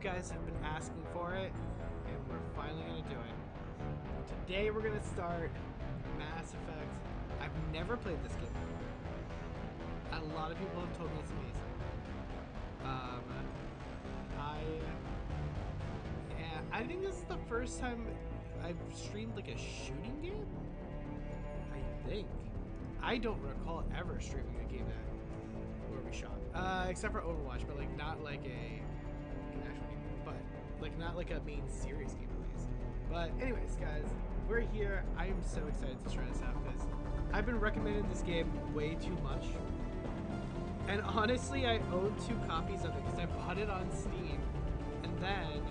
guys have been asking for it, and we're finally gonna do it. Today we're gonna start Mass Effect. I've never played this game. A lot of people have told me it's amazing. Um, I yeah, I think this is the first time I've streamed like a shooting game. I think. I don't recall ever streaming a game that where we shot, uh, except for Overwatch, but like not like a, like not like a main series game at least. But anyways, guys, we're here. I am so excited to try this out because I've been recommending this game way too much. And honestly, I own two copies of it because I bought it on Steam, and then,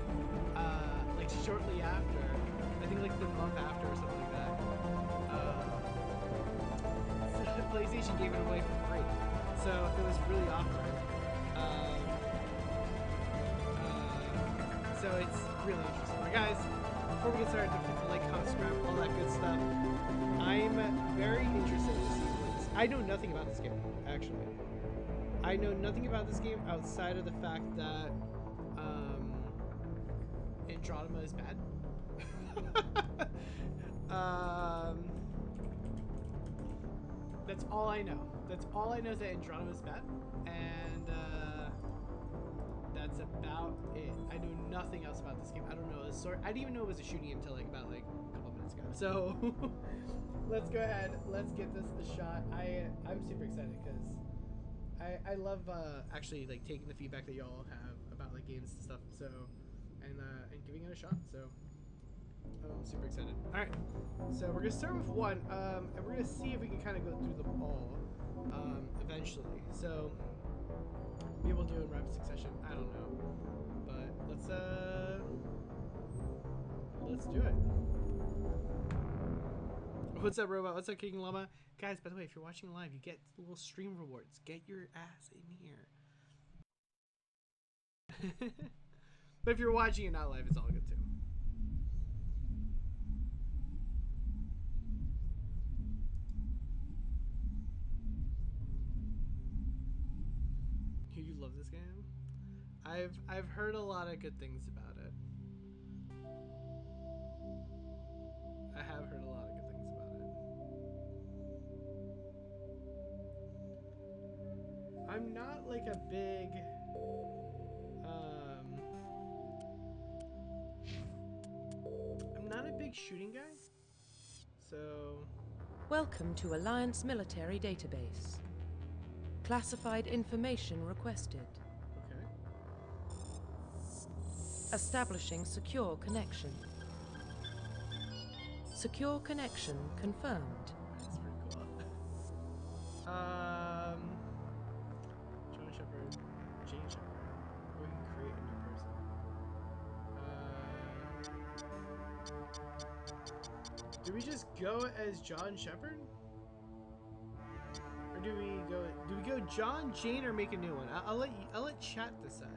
uh, like shortly after, I think like the month after or something like that, uh, PlayStation gave it away for free. So it was really awkward. It's really interesting. But guys, before we get started, don't forget to like, comment, subscribe, all that good stuff. I'm very interested what this. I know nothing about this game, actually. I know nothing about this game outside of the fact that um, Andromeda is bad. um, that's all I know. That's all I know is that Andromeda is bad, and uh, that's about it. I know nothing else about this game. I don't know the story. I didn't even know it was a shooting until like about like a couple minutes ago. So let's go ahead. Let's get this a shot. I I'm super excited because I I love uh, actually like taking the feedback that y'all have about like games and stuff. So and uh, and giving it a shot. So. I'm super excited. All right, so we're gonna start with one, um, and we're gonna see if we can kind of go through them all um, eventually. So maybe we'll do it in rapid succession. I don't know, but let's uh, let's do it. What's up, robot? What's up, King Llama? Guys, by the way, if you're watching live, you get little stream rewards. Get your ass in here. but if you're watching it not live, it's all good too. You love this game? I've I've heard a lot of good things about it. I have heard a lot of good things about it. I'm not like a big um I'm not a big shooting guy. So Welcome to Alliance Military Database. Classified information requested. okay. Establishing secure connection. Secure connection confirmed. That's pretty cool. um, John Shepard, Jane Shepard. We can create a new person. Uh, do we just go as John Shepard? John, Jane, or make a new one? I'll, I'll let you. I'll let chat decide.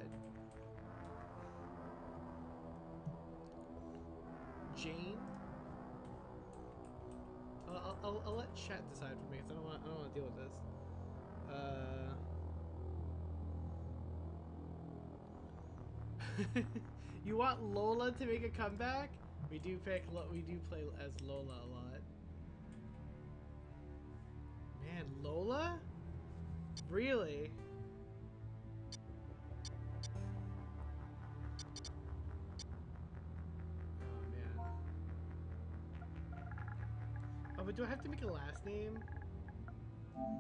Jane. I'll, I'll, I'll, let chat decide for me because I don't want I don't want to deal with this. Uh, you want Lola to make a comeback? We do pick. We do play as Lola a lot. Man, Lola? Really? Oh man. Oh, but do I have to make a last name?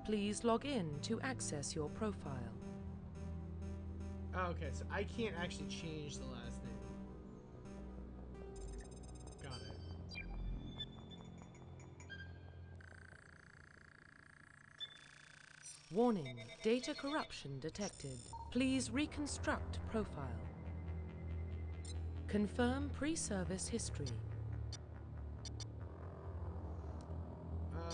Please log in to access your profile. Oh, okay, so I can't actually change the last Warning, data corruption detected. Please reconstruct profile. Confirm pre-service history. Uh,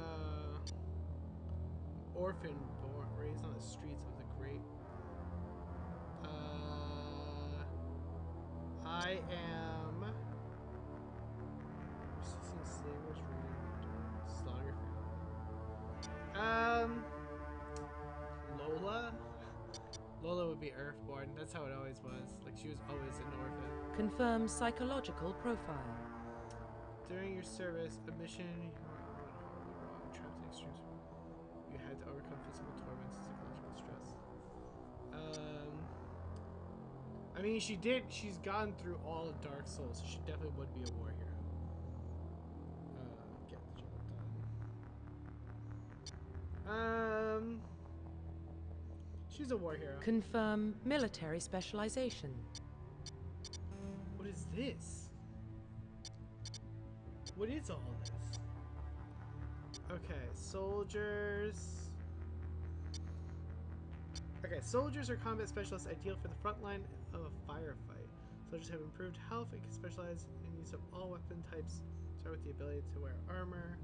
orphan born, raised on the streets of the great. Uh, I am. Confirm psychological profile. During your service, a mission you were went horribly wrong, trapped in extremes. You had to overcome physical torments and psychological stress. Um, I mean, she did. She's gone through all of Dark Souls, so she definitely would be a war hero. Uh, get the job done. Um, she's a war hero. Confirm military specialization. This? What is all this? Okay, soldiers. Okay, soldiers are combat specialists ideal for the front line of a firefight. Soldiers have improved health and can specialize in use of all weapon types. Start with the ability to wear armor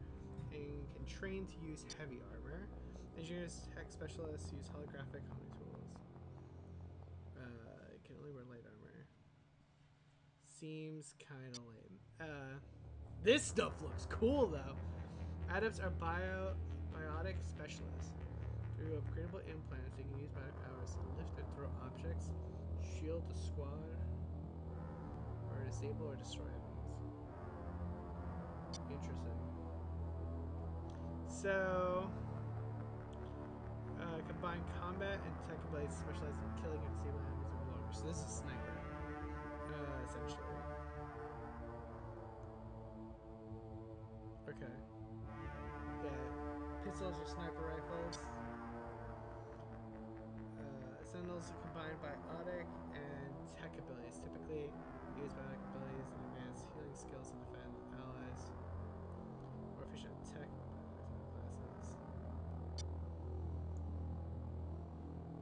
and can train to use heavy armor. Engineers, tech specialists use holographic homing tools. Uh, can only wear light armor. Seems kind of lame. Uh, this stuff looks cool though. Adepts are bio biotic specialists. Through upgradable implants, they can use biotic powers to lift and throw objects, shield the squad, or disable or destroy enemies. Interesting. So, uh, combine combat and tech abilities specialized in killing and disabling enemies with longer. So this is sniper, uh, essentially. Okay. Pistols or sniper rifles. Uh, Sentinels are combined by biotic and tech abilities. Typically use biotic abilities and advanced healing skills to defend allies. More efficient tech classes.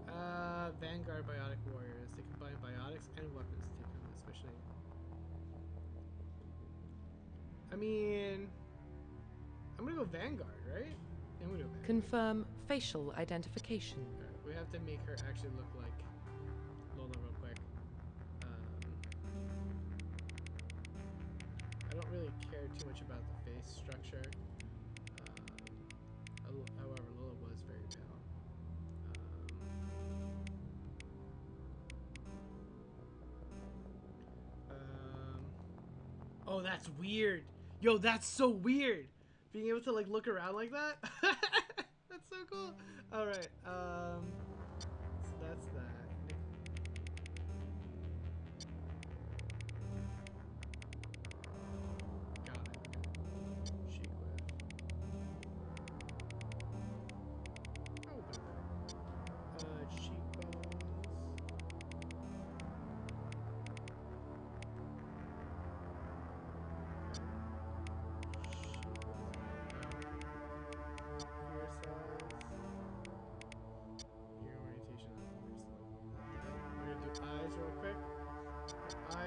Uh, Vanguard biotic warriors. They combine biotics and weapons on especially. I mean, I'm gonna go Vanguard, right? Yeah, I'm gonna go. Confirm facial identification. Alright, we have to make her actually look like Lola real quick. Um, I don't really care too much about the face structure. Um, however, Lola was very pale. Um, um, oh, that's weird. Yo, that's so weird. Being able to like look around like that. that's so cool. All right. Um.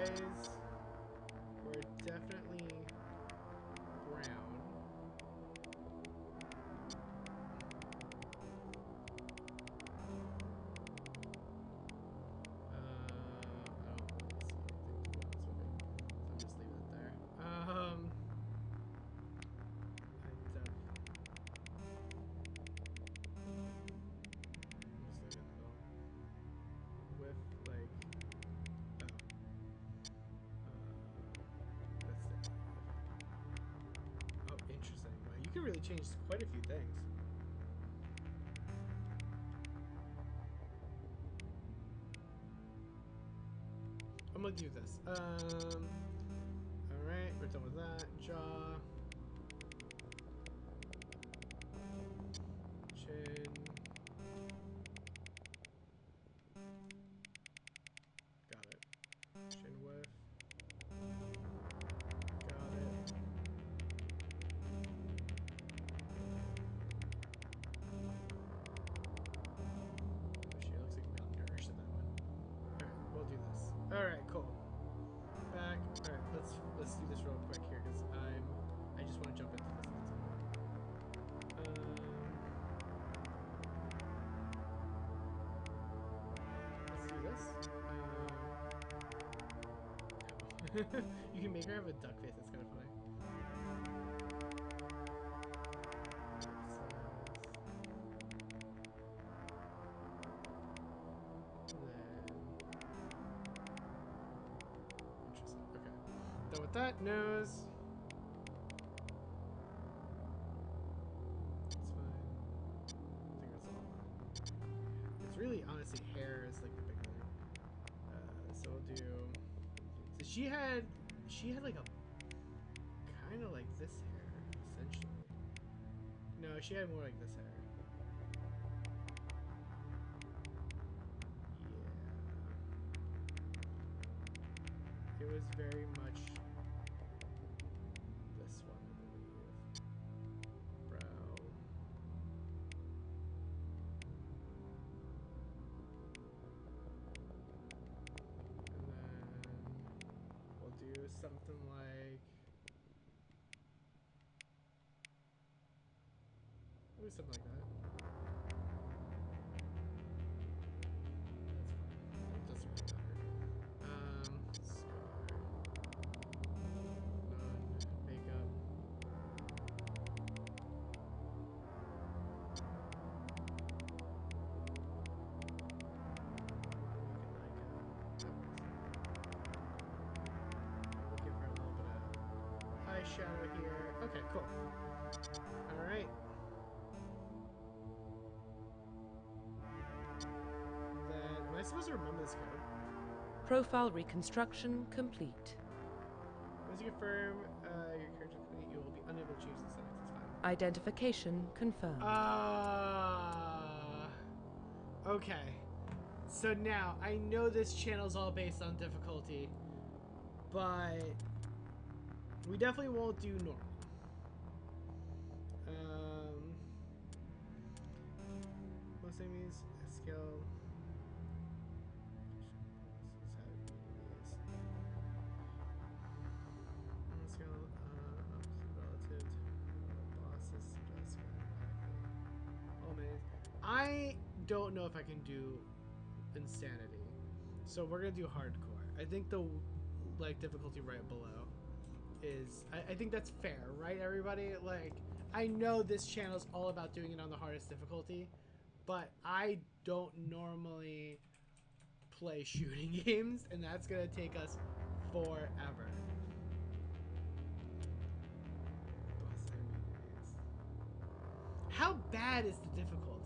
Eyes really changed quite a few things. I'm gonna do this. Um. All right, we're done with that. Jaw. you can make her have a duck face, that's kind of funny. Then... Interesting. Okay. Done with that nose. She had like a kind of like this hair essentially. No, she had more like this hair. Something like. Maybe something like that. Okay, cool. All right. Then, am I supposed to remember this code? Profile reconstruction complete. Once you confirm uh, your character complete, you will be unable to choose the settings. It's fine. Identification confirmed. Uh, okay. So now I know this channel's all based on difficulty, but we definitely won't do normal. Uh, relative to. Oh man, I don't know if I can do insanity, so we're gonna do hardcore. I think the like difficulty right below is I, I think that's fair, right? Everybody like I know this channel is all about doing it on the hardest difficulty, but I don't normally play shooting games, and that's gonna take us forever. How bad is the difficulty?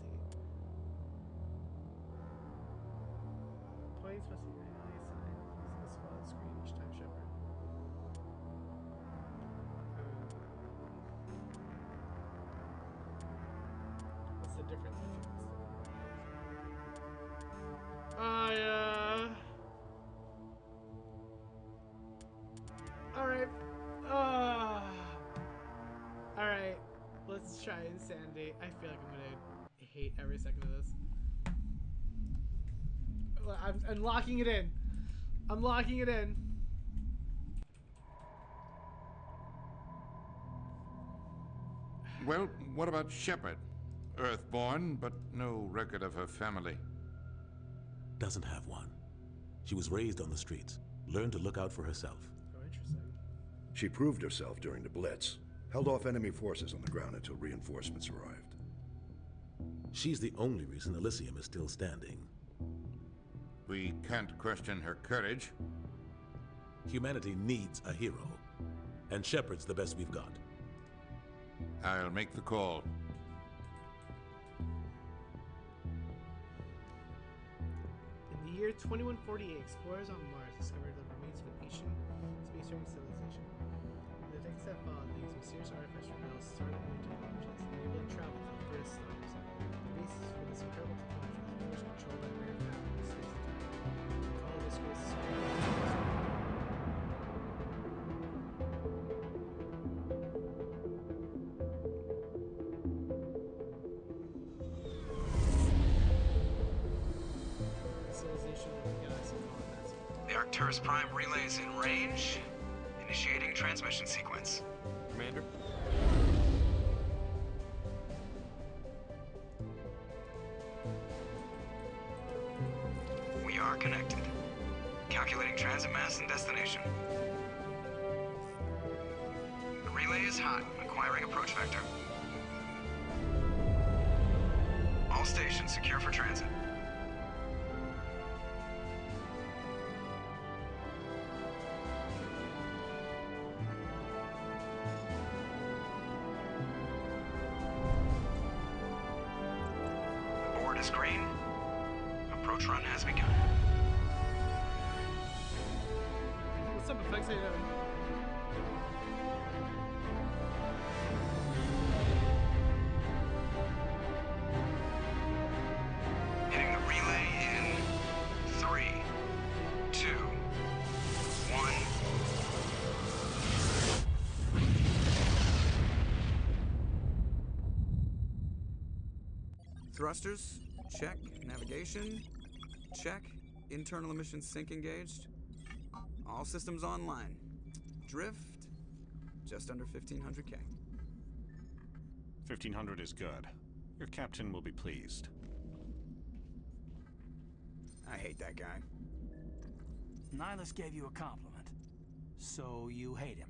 Let's Insanity. I feel like I'm gonna hate every second of this. I'm, I'm locking it in. I'm locking it in. Well, what about Shepard? Earthborn, but no record of her family. Doesn't have one. She was raised on the streets, learned to look out for herself. Oh, interesting. She proved herself during the Blitz, held off enemy forces on the ground until reinforcements arrived. She's the only reason Elysium is still standing. We can't question her courage. Humanity needs a hero, and Shepard's the best we've got. I'll make the call. In the year 2148, explorers on Mars discovered the remains of an ancient space-faring civilization. Mysterious new technologies, travel to the furthest stars. The basis for this incredible technology controlled by rare. The call this the Arcturus Prime relay is in range. Initiating transmission sequence. Approach run has begun. What's up, effects? Hitting the relay in three, two, one. Thrusters, check. Navigation, check. Internal emissions sink engaged. All systems online. Drift, just under 1500k. 1500 is good. Your captain will be pleased. I hate that guy. Nihlus gave you a compliment. So you hate him.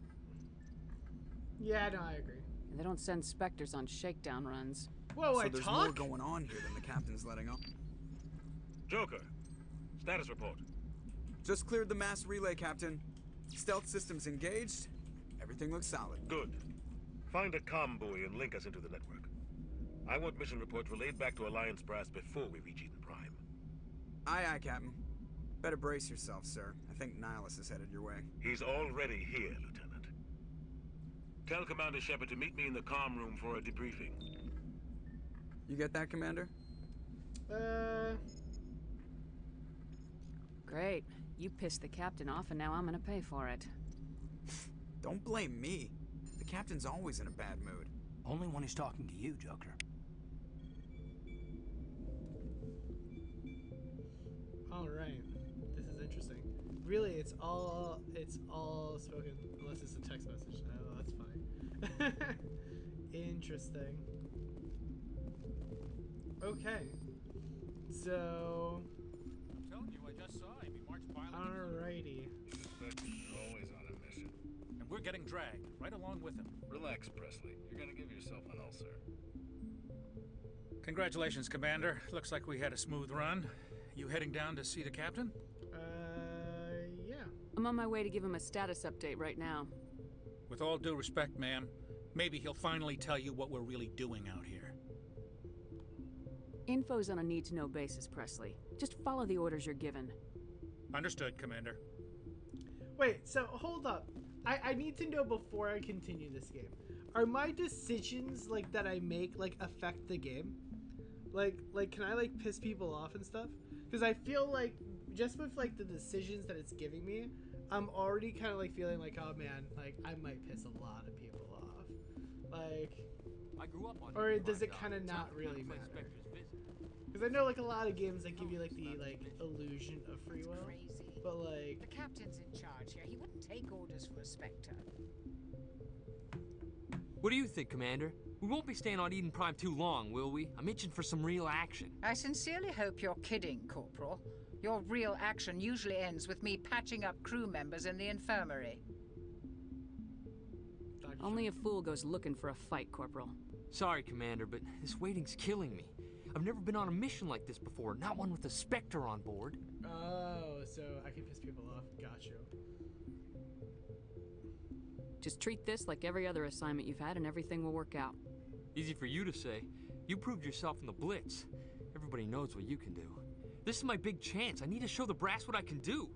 Yeah, no, I agree. They don't send Spectres on shakedown runs. Whoa, so I there's talk? more going on here than the captain's letting on. Joker, status report. Just cleared the mass relay, Captain. Stealth systems engaged. Everything looks solid. Good. Find a comm buoy and link us into the network. I want mission reports relayed back to Alliance Brass before we reach Eden Prime. Aye, aye, Captain. Better brace yourself, sir. I think Nihlus is headed your way. He's already here, Lieutenant. Tell Commander Shepard to meet me in the comm room for a debriefing. You get that, Commander? Uh, Great. You pissed the captain off, and now I'm gonna pay for it. Don't blame me. The Captain's always in a bad mood. Only when he's talking to you, Joker. all right. This is interesting. Really, it's all it's all spoken, unless it's a text message. That's funny. interesting. Okay. So, I'm telling you, I just saw him. He marched violently. alrighty. Spectre's always on a mission. And we're getting dragged right along with him. Relax, Pressly. You're gonna give yourself an ulcer. Congratulations, Commander. Looks like we had a smooth run. You heading down to see the captain? Uh, yeah. I'm on my way to give him a status update right now. With all due respect, ma'am, maybe he'll finally tell you what we're really doing out here. Info's on a need to know basis, Pressly. Just follow the orders you're given. Understood, Commander. Wait, so hold up. I, I need to know before I continue this game. Are my decisions like that I make like affect the game? Like like can I like piss people off and stuff? Because I feel like just with like the decisions that it's giving me, I'm already kind of like feeling like oh man, like I might piss a lot of people off. Like I grew up on or does it kind of not really matter? Because I know like a lot of games that give you like the like illusion of free will, but like The captain's in charge here. He wouldn't take orders from a Spectre. What do you think, Commander? We won't be staying on Eden Prime too long, will we? I'm itching for some real action. I sincerely hope you're kidding, Corporal. Your real action usually ends with me patching up crew members in the infirmary. Only a fool goes looking for a fight, Corporal. Sorry, Commander, but this waiting's killing me. I've never been on a mission like this before, not one with a Spectre on board. oh, so I can piss people off. Got you. Just treat this like every other assignment you've had, and everything will work out. Easy for you to say. You proved yourself in the Blitz. Everybody knows what you can do. This is my big chance. I need to show the brass what I can do.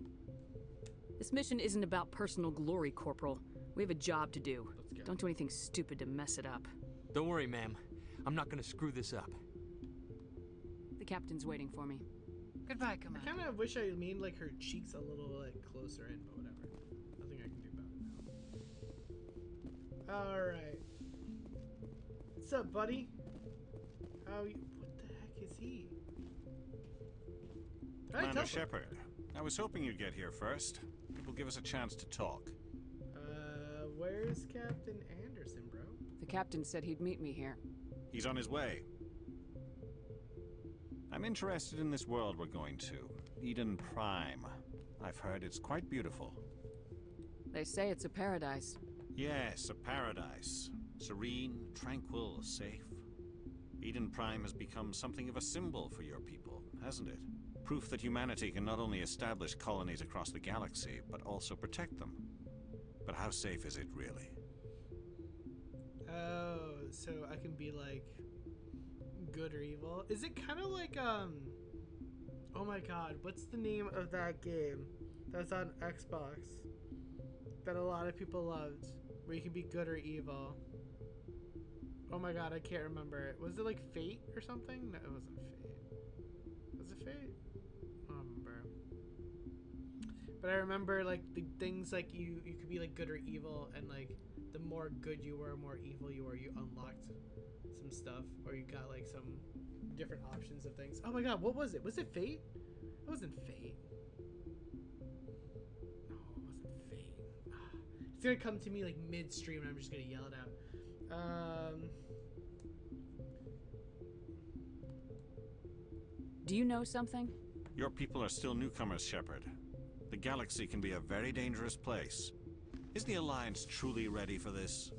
This mission isn't about personal glory, Corporal. We have a job to do. Don't do anything stupid to mess it up. Don't worry, ma'am. I'm not gonna screw this up. The captain's waiting for me. Goodbye, Commander. I Commander. kind of wish I leaned like her cheeks a little like closer in, but whatever. Nothing I can do about it now. All right. What's up, buddy? How you? What the heck is he? All right, Commander tell me. Shepard, I was hoping you'd get here first. It will give us a chance to talk. Uh, where's Captain Anderson, bro? The captain said he'd meet me here. He's on his way. I'm interested in this world we're going to. Eden Prime. I've heard it's quite beautiful. They say it's a paradise. Yes, a paradise. Serene, tranquil, safe. Eden Prime has become something of a symbol for your people, hasn't it? Proof that humanity can not only establish colonies across the galaxy, but also protect them. But how safe is it really? Oh, so I can be like good or evil. Is it kind of like um Oh my god, what's the name of that game that's on Xbox that a lot of people loved where you can be good or evil? Oh my god, I can't remember it. Was it like Fate or something? No, it wasn't Fate. Was it Fate? But I remember like the things like you you could be like good or evil and like the more good you were, more evil you were, you unlocked some stuff or you got like some different options of things. Oh my god, what was it? Was it Fate? It wasn't Fate. No, it wasn't Fate. Ah, It's gonna come to me like midstream and I'm just gonna yell it out. Um Do you know something? Your people are still newcomers, Shepard. The galaxy can be a very dangerous place. Is the Alliance truly ready for this?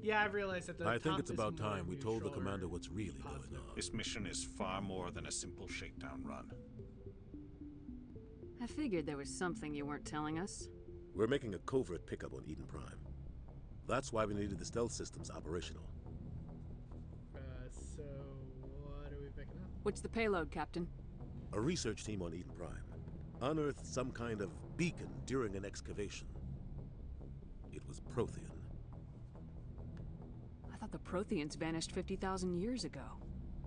Yeah, I've realized that the I think it's about time we told the commander what's really going on. This mission is far more than a simple shakedown run. I figured there was something you weren't telling us. We're making a covert pickup on Eden Prime. That's why we needed the stealth systems operational. Uh, so what are we picking up? What's the payload, Captain? A research team on Eden Prime unearthed some kind of beacon during an excavation. It was Prothean. I thought the Protheans vanished 50,000 years ago.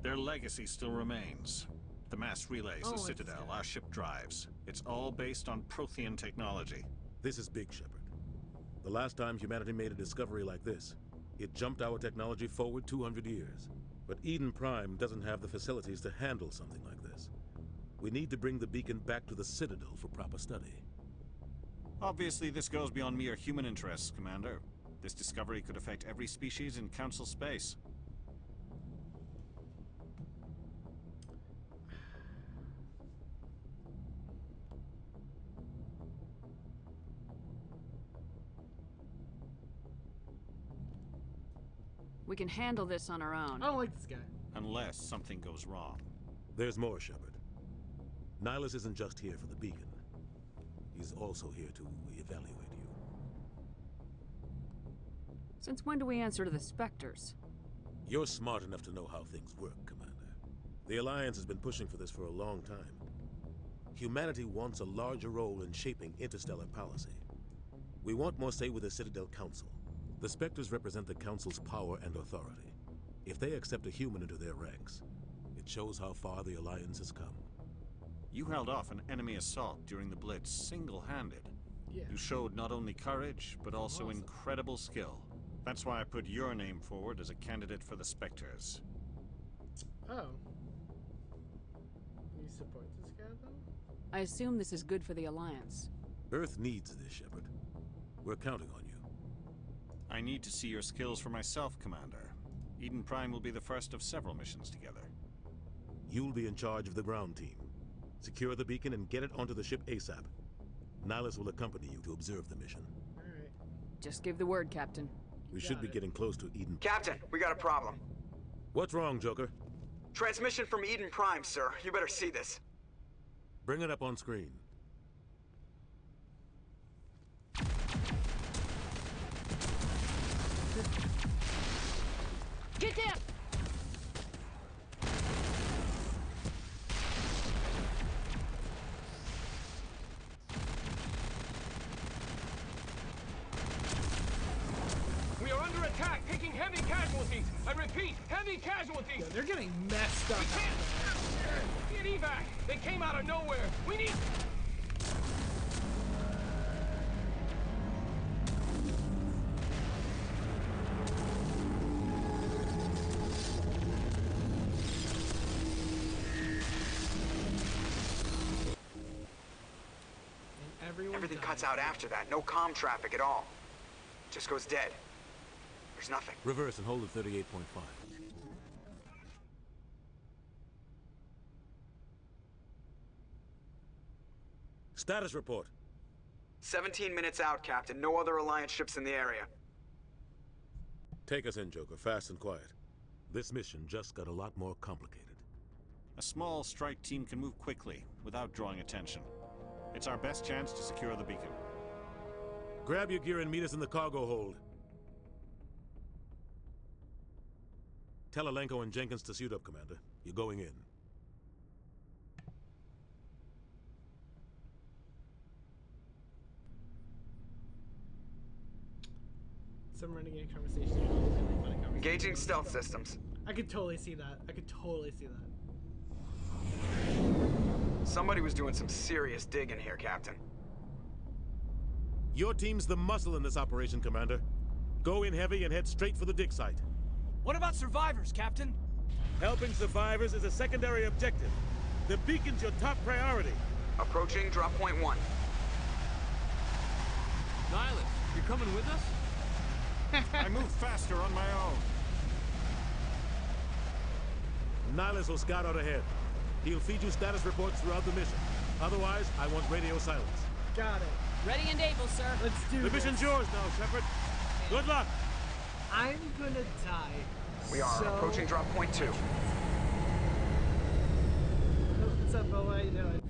Their legacy still remains. The mass relays, Oh, the it's Citadel, our ship drives. It's all based on Prothean technology. This is big, Shepard. The last time humanity made a discovery like this, it jumped our technology forward 200 years. But Eden Prime doesn't have the facilities to handle something like this. We need to bring the beacon back to the Citadel for proper study. Obviously, this goes beyond mere human interests, Commander. This discovery could affect every species in Council space. We can handle this on our own. I don't like this guy. Unless something goes wrong. There's more, Shepard. Nihlus isn't just here for the beacon. He's also here to evaluate you. Since when do we answer to the Spectres? You're smart enough to know how things work, Commander. The Alliance has been pushing for this for a long time. Humanity wants a larger role in shaping interstellar policy. We want more say with the Citadel Council. The Spectres represent the Council's power and authority. If they accept a human into their ranks, it shows how far the Alliance has come. You held off an enemy assault during the Blitz single-handed. Yeah. You showed not only courage, but also incredible skill. That's why I put your name forward as a candidate for the Spectres. Oh. You support this guy though? I assume this is good for the Alliance. Earth needs this, Shepard. We're counting on you. I need to see your skills for myself, Commander. Eden Prime will be the first of several missions together. You'll be in charge of the ground team. Secure the beacon and get it onto the ship ASAP. Nihlus will accompany you to observe the mission. Alright. Just give the word, Captain. We should be getting close to Eden. Captain, we got a problem. What's wrong, Joker? Transmission from Eden Prime, sir. You better see this. Bring it up on screen. Get down! We are under attack, taking heavy casualties. I repeat, heavy casualties. Yeah, they're getting We can't get evac. They came out of nowhere. We need. Everything cuts out after that. No comm traffic at all. Just goes dead. There's nothing. Reverse and hold at 38.5. Status report. 17 minutes out, Captain. No other Alliance ships in the area. Take us in, Joker, fast and quiet. This mission just got a lot more complicated. A small strike team can move quickly, without drawing attention. It's our best chance to secure the beacon. Grab your gear and meet us in the cargo hold. Tell Alenko and Jenkins to suit up, Commander. You're going in. Some renegade conversation. Really conversation. Engaging stealth systems. I could totally see that. I could totally see that. Somebody was doing some serious digging here, Captain. Your team's the muscle in this operation, Commander. Go in heavy and head straight for the dig site. What about survivors, Captain? Helping survivors is a secondary objective. The beacon's your top priority. Approaching drop point one. Nihlus, you're coming with us? I move faster on my own. Nihlus will scout out ahead. He'll feed you status reports throughout the mission. Otherwise, I want radio silence. Got it. Ready and able, sir. Let's do it. The this. mission's yours now, Shepard. Good luck. I'm gonna die. We are so... approaching drop point two. What's up, Bo? How you doing?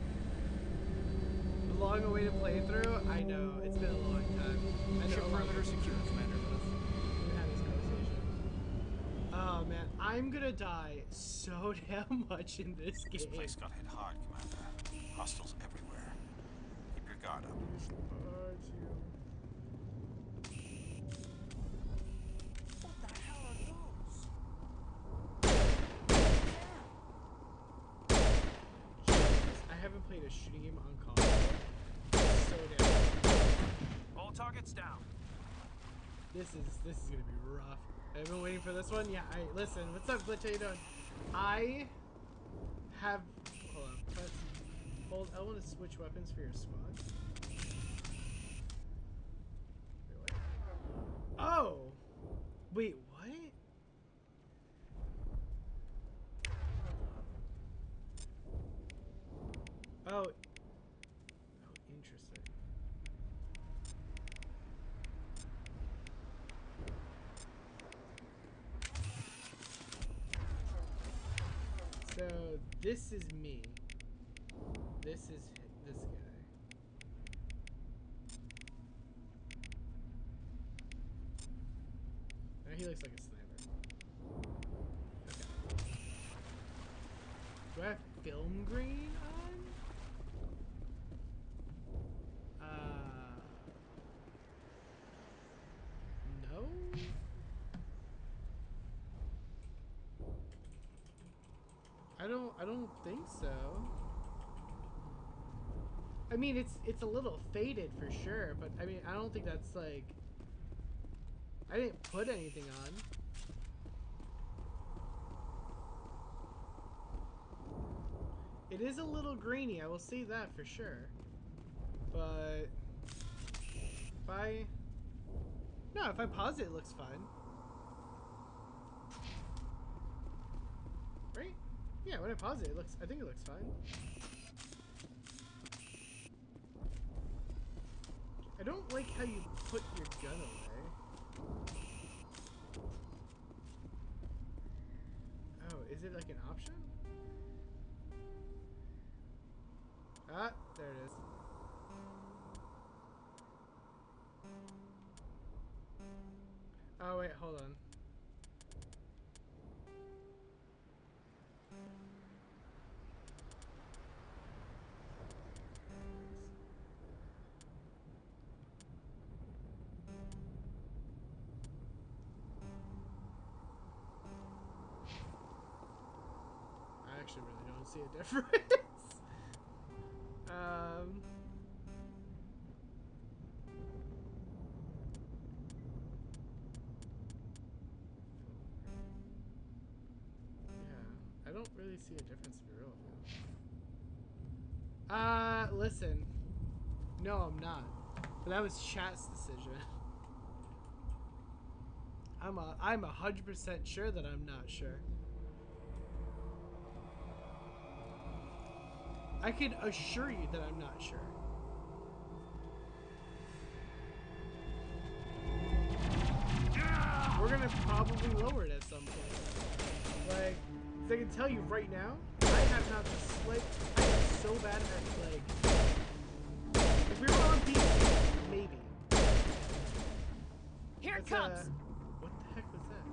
Long awaited playthrough? I know. It's been a long time. I know. Ship perimeter secure, Commander. We had this conversation. Oh man, I'm gonna die so damn much in this game. This place got hit hard, Commander. Hostiles everywhere. Keep your guard up. I haven't played a shooting game on console. So damn. All targets down. This is this is gonna be rough. I've been waiting for this one. Yeah, I listen. What's up, Glitch? How you doing? I have hold on. Press hold I want to switch weapons for your squad. Oh! Wait, what? Oh. Oh, interesting. So this is me. This is hi- this guy. Now he looks like a sniper. Okay. Do I have film grain on? Uh. No. I don't I don't think so. I mean it's it's a little faded for sure, but I mean I don't think that's like I didn't put anything on. It is a little grainy, I will say that for sure. But if I No, if I pause it, it looks fine. Right? Yeah, when I pause it, it looks. I think it looks fine. I don't like how you put your gun away. Oh, is it like an option? Ah, there it is. Oh wait, hold on. See a difference. um. Yeah, I don't really see a difference to be real with you. Uh, listen. No, I'm not. But that was chat's decision. I'm a I'm a hundred percent sure that I'm not sure. I can assure you that I'm not sure. We're gonna probably lower it at some point. Like, I can tell you right now, I have not the. I am so bad at like. If we were on beat, maybe. Here it uh, comes. What the heck was that?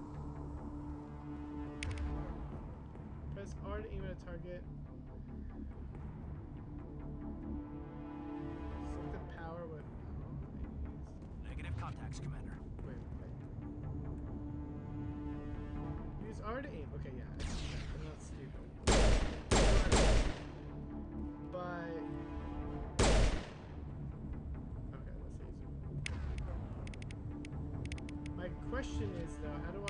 Press R to aim at a target. R to aim. Okay, yeah. I. I'm not stupid. By. Okay, let's see. My question is though, how do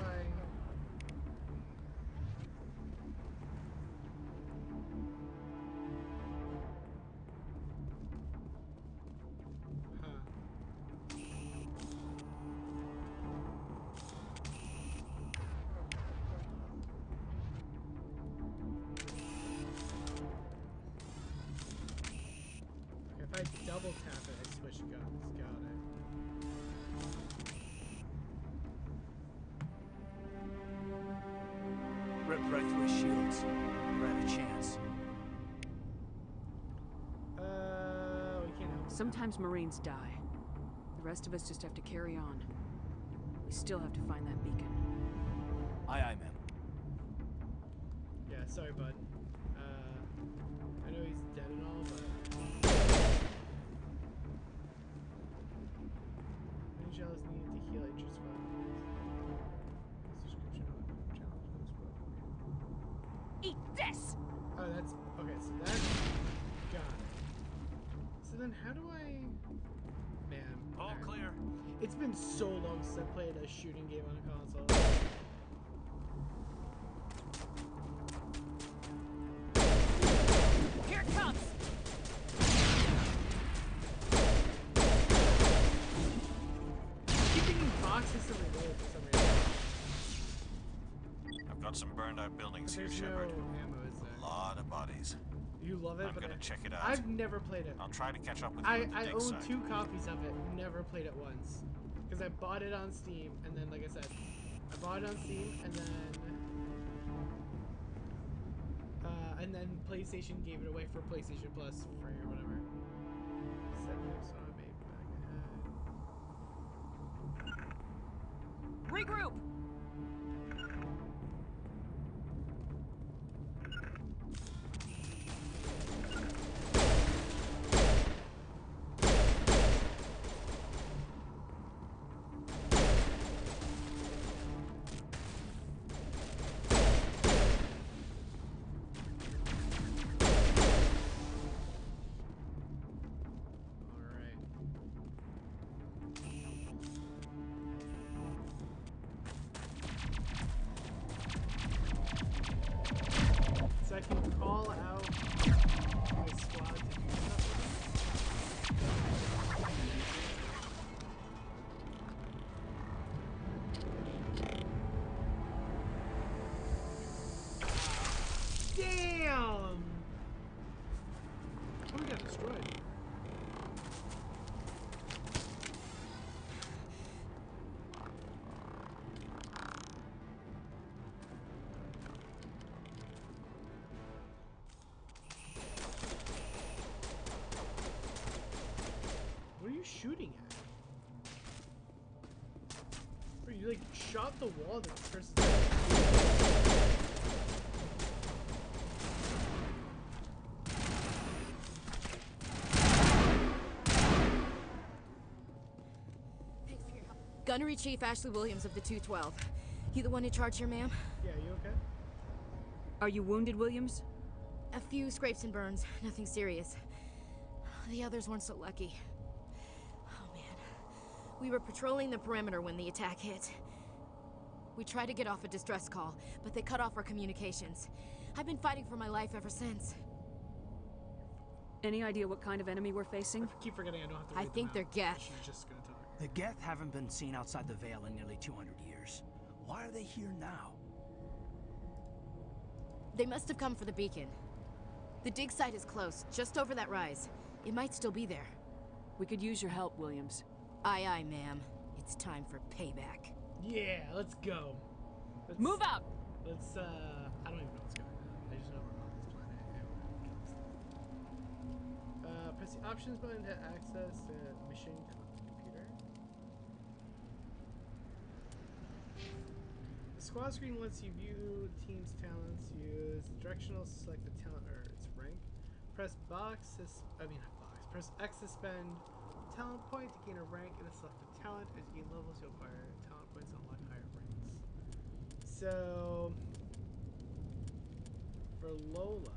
Rip right through his shields. We're out chance. Uh, we can't help. Sometimes Marines die. The rest of us just have to carry on. We still have to find that beacon. Aye, aye, ma'am. Yeah, sorry, bud. It's been so long since I played a shooting game on a console. Here it comes! keep thinking boxes to reload for some reason. I've got some burned out buildings here, Shepard. no ammo, is there? A lot of bodies. You love it, I'm gonna I, check it out. I've never played it. I'll try to catch up with you I, at the I dig own site. two copies of it, never played it once. Because I bought it on Steam, and then, like I said, I bought it on Steam, and then. Uh, and then PlayStation gave it away for PlayStation Plus free or whatever. Regroup! Shooting at? Bro, you like shot the wall that the person's Gunnery Chief Ashley Williams of the 212. You the one in charge here, ma'am? Yeah, you okay? Are you wounded, Williams? A few scrapes and burns, nothing serious. The others weren't so lucky. Man. We were patrolling the perimeter when the attack hit. We tried to get off a distress call, but they cut off our communications. I've been fighting for my life ever since. Any idea what kind of enemy we're facing? I keep forgetting I don't have to I read them think out. they're Geth. She's just gonna talk. The Geth haven't been seen outside the Veil in nearly 200 years. Why are they here now? They must have come for the beacon. The dig site is close, just over that rise. It might still be there. We could use your help, Williams. Aye, aye, ma'am. It's time for payback. Yeah, let's go. Let's, Move out. Let's. uh I don't even know what's going on. I just know we're on this planet and we're. Uh, press the options button to access the mission computer. The squad screen lets you view the team's talents. Use directional to select the talent or its rank. Press box. I mean not box. Press X to spend talent point to gain a rank in a selected talent. As you gain levels, you acquire talent points to unlock higher ranks. So for Lola.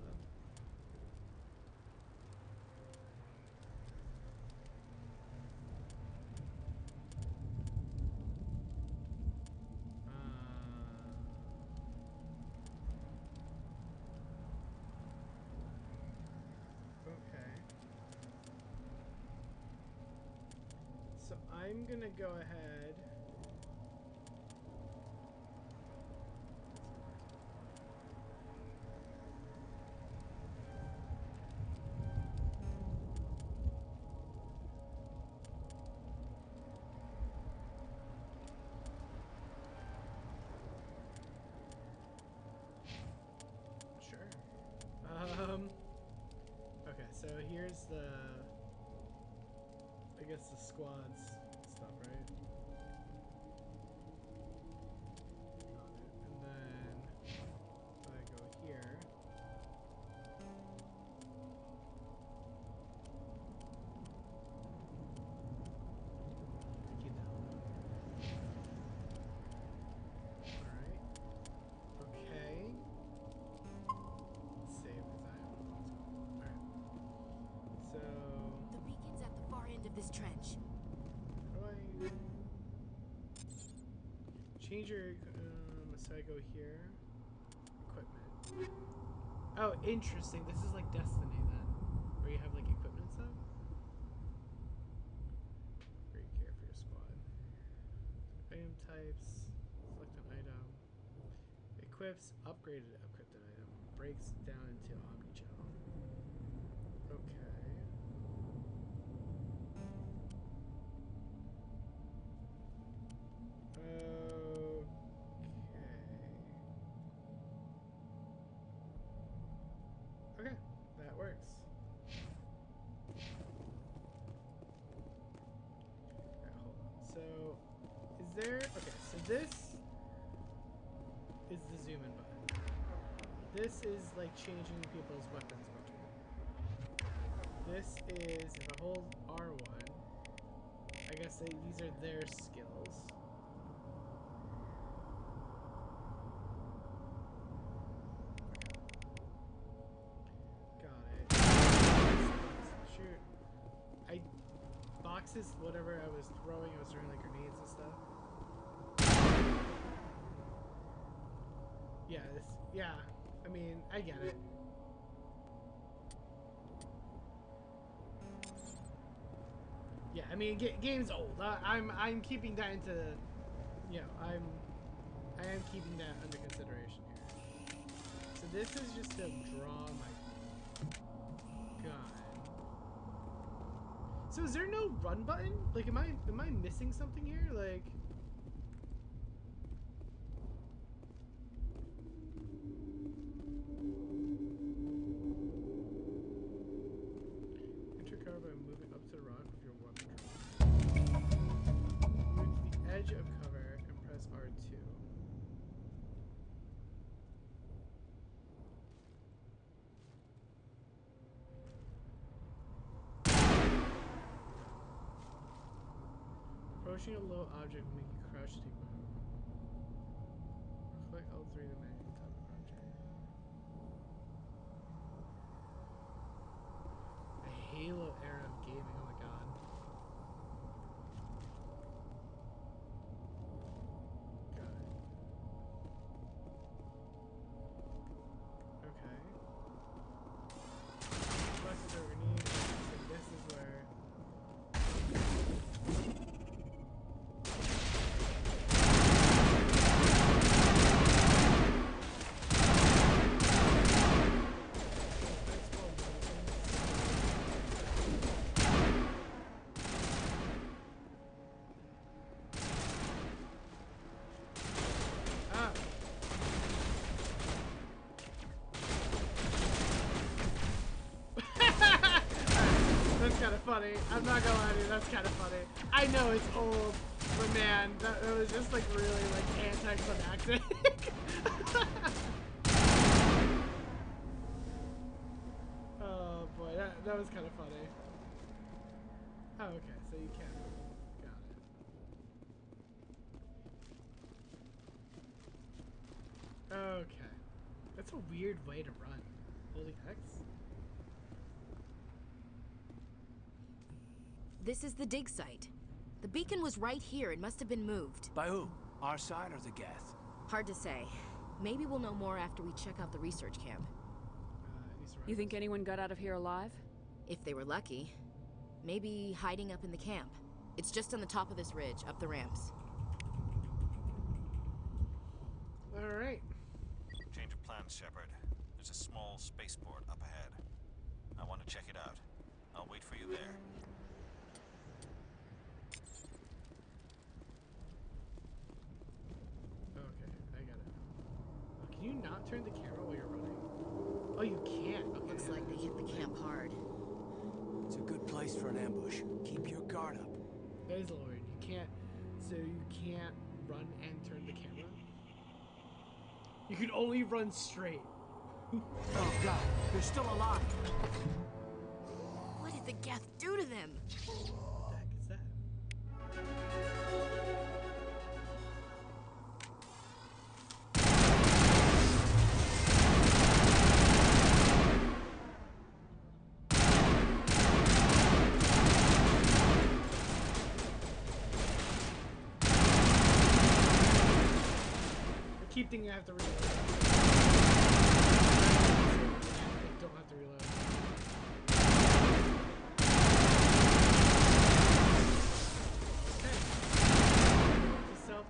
I'm gonna go ahead. Sure. Um. Okay, so here's the. I guess the squads change your um so I go here? Equipment. Oh, interesting. This is like Destiny then. Where you have like equipment stuff. Great care for your squad. Item types. Select an item. Equips upgraded equipped item. Breaks down into is there. Okay, so this is the zoom in button. This is like changing people's weapons button. This is, if I hold R1, I guess they, these are their skills. Mean, ga- game's old. I, I'm I'm keeping that into, you know, I'm I am keeping that under consideration here. So this is just to draw my gun. So is there no run button? Like, am I am I missing something here? Like. A low object make funny. I'm not gonna lie to you, that's kind of funny. I know it's old, but man, that, was just like really like anticlimactic. oh boy, that, that was kind of funny. Oh, okay, so you can. Got it. Okay. That's a weird way to run. Holy X? This is the dig site. The beacon was right here. It must have been moved. By who? Our side or the Geth? Hard to say. Maybe we'll know more after we check out the research camp. You think anyone got out of here alive? If they were lucky. Maybe hiding up in the camp. It's just on the top of this ridge, up the ramps. Alright. Change of plans, Shepard. There's a small spaceport up ahead. I want to check it out. I'll wait for you there. Okay, I got it. Oh, can you not turn the camera while you're running? Oh, you can't. Okay. Looks like they hit the camp hard. It's a good place for an ambush. Keep your guard up. That is a little. You can't. So you can't run and turn the camera. You can only run straight. Oh god, they're still alive. What did the Geth do to them? I have to reload. Don't have to reload.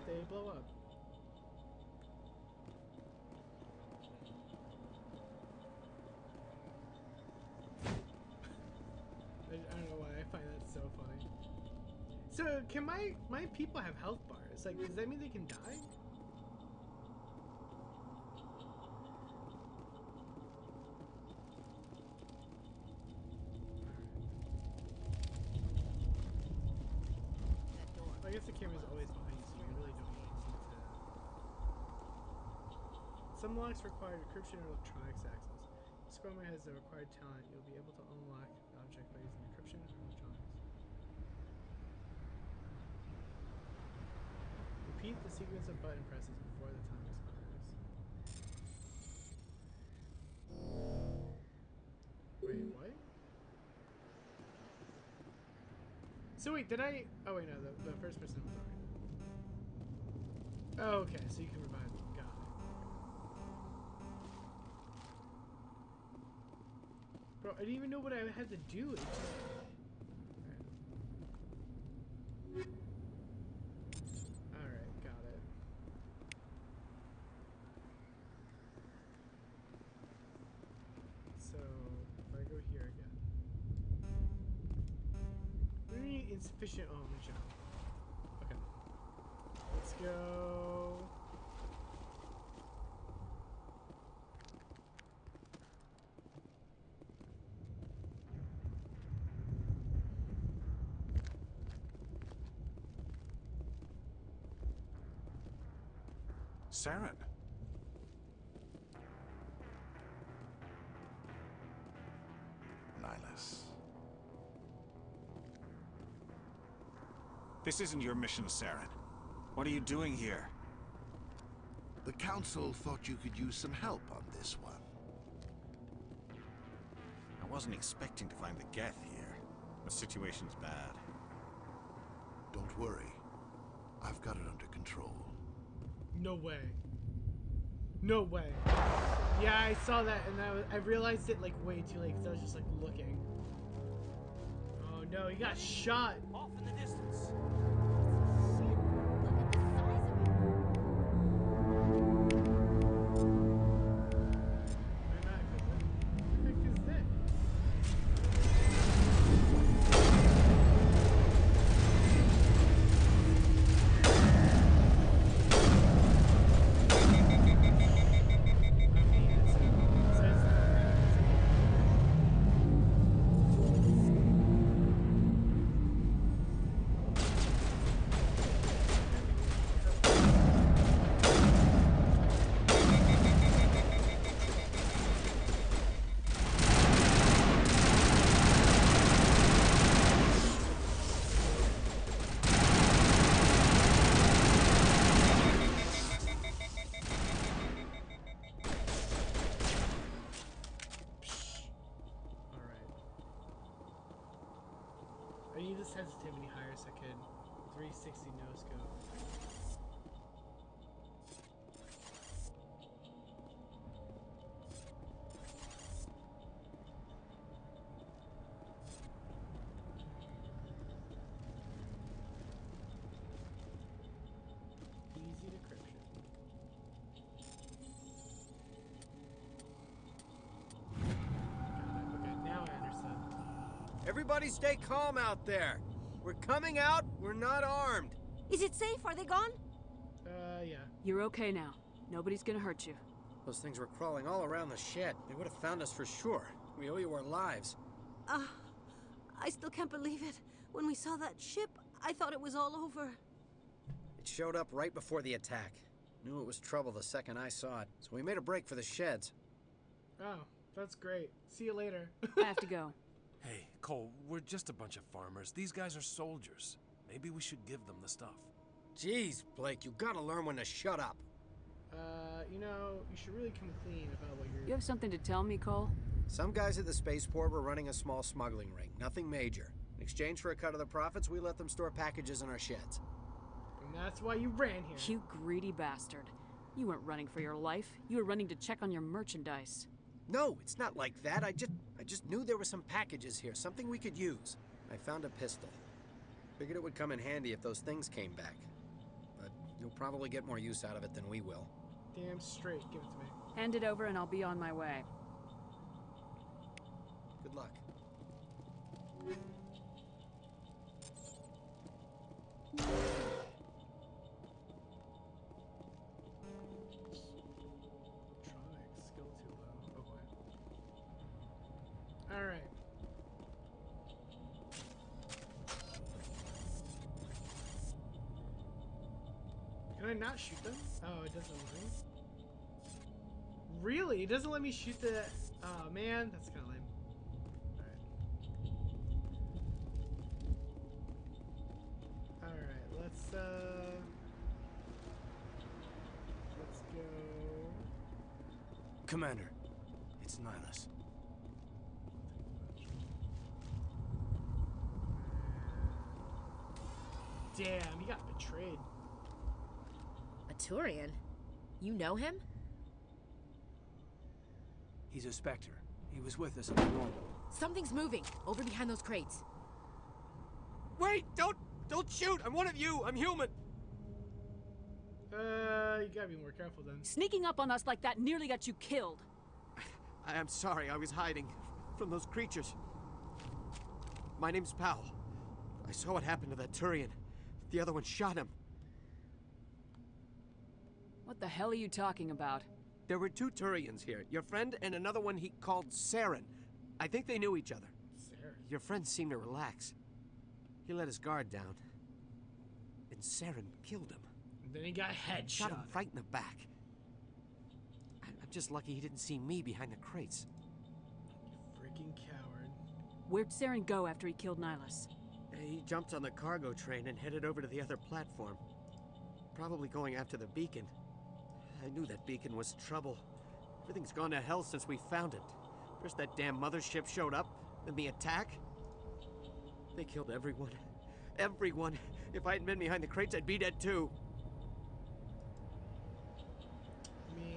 They blow up. I don't know why I find that so funny. So, can my my people have health bars? Like, does that mean they can die? I guess the camera's always behind you, so you really don't need to. Some locks require encryption or electronics access. If Scrummer has the required talent. You'll be able to unlock an object by using encryption or electronics. Repeat the sequence of button presses before the time expires. Wait, what? So wait, did I? Oh wait, no, the, the first person was already. Oh, okay, so you can revive them. Got it. Bro, I didn't even know what I had to do. Really insufficient. Oh, um, my job. Okay. Let's go. Saren. This isn't your mission, Saren. What are you doing here? The Council thought you could use some help on this one. I wasn't expecting to find the Geth here. The situation's bad. Don't worry. I've got it under control. No way. No way. Yeah, I saw that and I, was, I realized it like way too late because I was just like looking. Oh no, he got shot. Sensitivity higher so I could 360 no scope. Everybody stay calm out there. We're coming out, we're not armed. Is it safe? Are they gone? Uh, yeah. You're okay now. Nobody's gonna hurt you. Those things were crawling all around the shed. They would have found us for sure. We owe you our lives. Uh, I still can't believe it. When we saw that ship, I thought it was all over. It showed up right before the attack. Knew it was trouble the second I saw it, so we made a break for the sheds. Oh, that's great. See you later. I have to go. Hey, Cole, we're just a bunch of farmers. These guys are soldiers. Maybe we should give them the stuff. Jeez, Blake, you gotta learn when to shut up. Uh, you know, you should really come clean about what you're. You have something to tell me, Cole? Some guys at the spaceport were running a small smuggling ring, nothing major. In exchange for a cut of the profits, we let them store packages in our sheds. And that's why you ran here. You greedy bastard. You weren't running for your life. You were running to check on your merchandise. No, it's not like that. I just I just knew there were some packages here, something we could use. I found a pistol. Figured it would come in handy if those things came back. But you'll probably get more use out of it than we will. Damn straight. Give it to me. Hand it over and I'll be on my way. Good luck. Not shoot them? Oh, it doesn't let me. Really? It doesn't let me shoot the. Oh man, that's kind of lame. Alright. Alright, let's uh. Let's go. Commander, it's Nihlus. Damn, he got betrayed. A Turian? You know him? He's a Spectre. He was with us on the Normandy. Something's moving over behind those crates. Wait! Don't don't shoot! I'm one of you! I'm human! Uh, you gotta be more careful then. Sneaking up on us like that nearly got you killed. I am sorry, I was hiding from those creatures. My name's Powell. I saw what happened to that Turian. The other one shot him. What the hell are you talking about? There were two Turians here. Your friend and another one he called Saren. I think they knew each other. Saren? Your friend seemed to relax. He let his guard down. And Saren killed him. And then he got headshot. Shot him right in the back. I- I'm just lucky he didn't see me behind the crates. You freaking coward. Where'd Saren go after he killed Nihlus? Eh, he jumped on the cargo train and headed over to the other platform. Probably going after the beacon. I knew that beacon was trouble. Everything's gone to hell since we found it. First that damn mothership showed up, then the attack. They killed everyone. Everyone. If I hadn't been behind the crates, I'd be dead too. Man,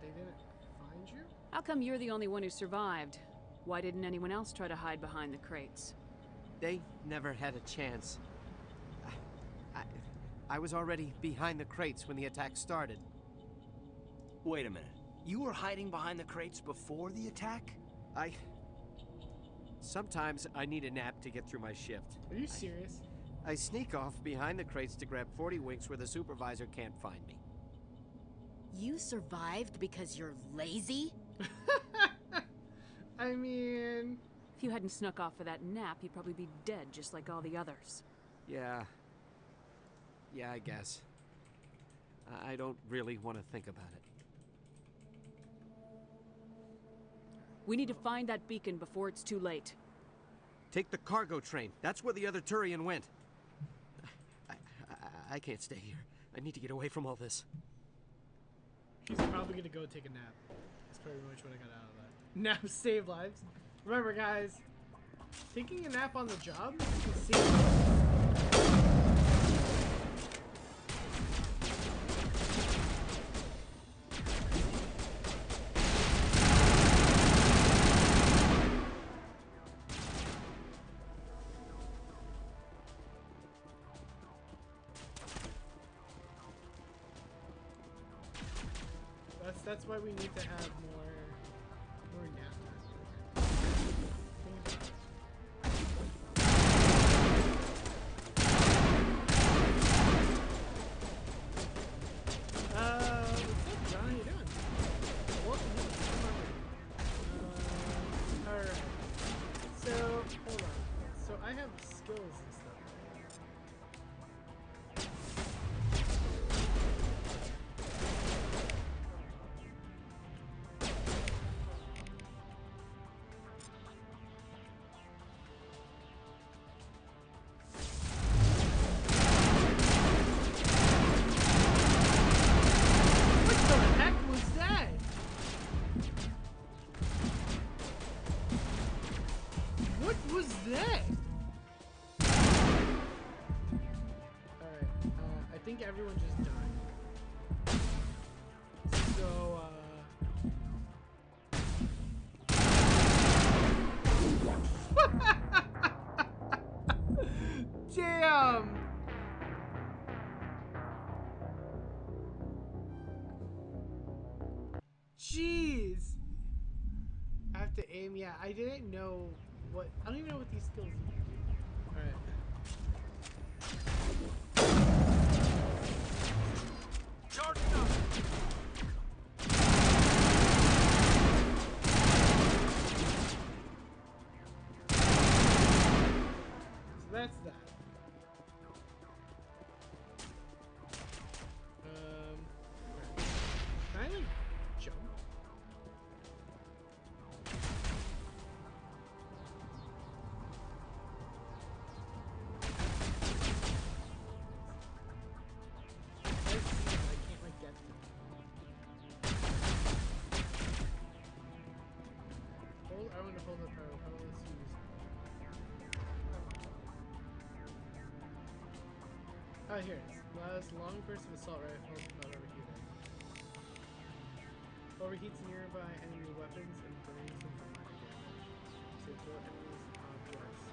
they didn't find you? How come you're the only one who survived? Why didn't anyone else try to hide behind the crates? They never had a chance. I, I, I was already behind the crates when the attack started. Wait a minute. You were hiding behind the crates before the attack? I. Sometimes I need a nap to get through my shift. Are you serious? I sneak off behind the crates to grab 40 winks where the supervisor can't find me. You survived because you're lazy? I mean. If you hadn't snuck off for that nap, you'd probably be dead just like all the others. Yeah. Yeah, I guess. I- I don't really want to think about it. We need to find that beacon before it's too late. Take the cargo train. That's where the other Turian went. I, I, I can't stay here. I need to get away from all this. He's probably gonna go take a nap. That's pretty much what I got out of that. Nap save lives. Remember, guys, Taking a nap on the job? That's why we need to have more everyone just died. So, uh... Damn! Jeez! I have to aim. Yeah, I didn't know what. I don't even know what these skills Oh, here. Allows long burst of assault rifle not overheating. Overheats nearby enemy weapons and burns them minor damage. So throw enemies objects.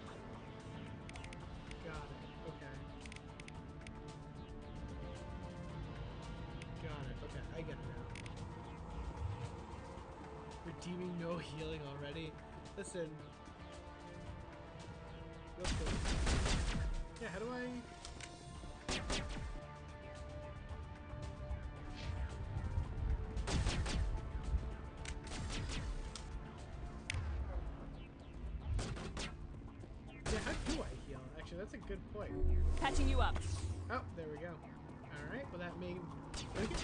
Got it. Okay. Got it. Okay, I get it now. Redeeming no healing already. Listen. Real quick. Yeah, how do I? Yeah, how do I heal? Actually, that's a good point. Patching you up. Oh, there we go. All right. Well, that made. We can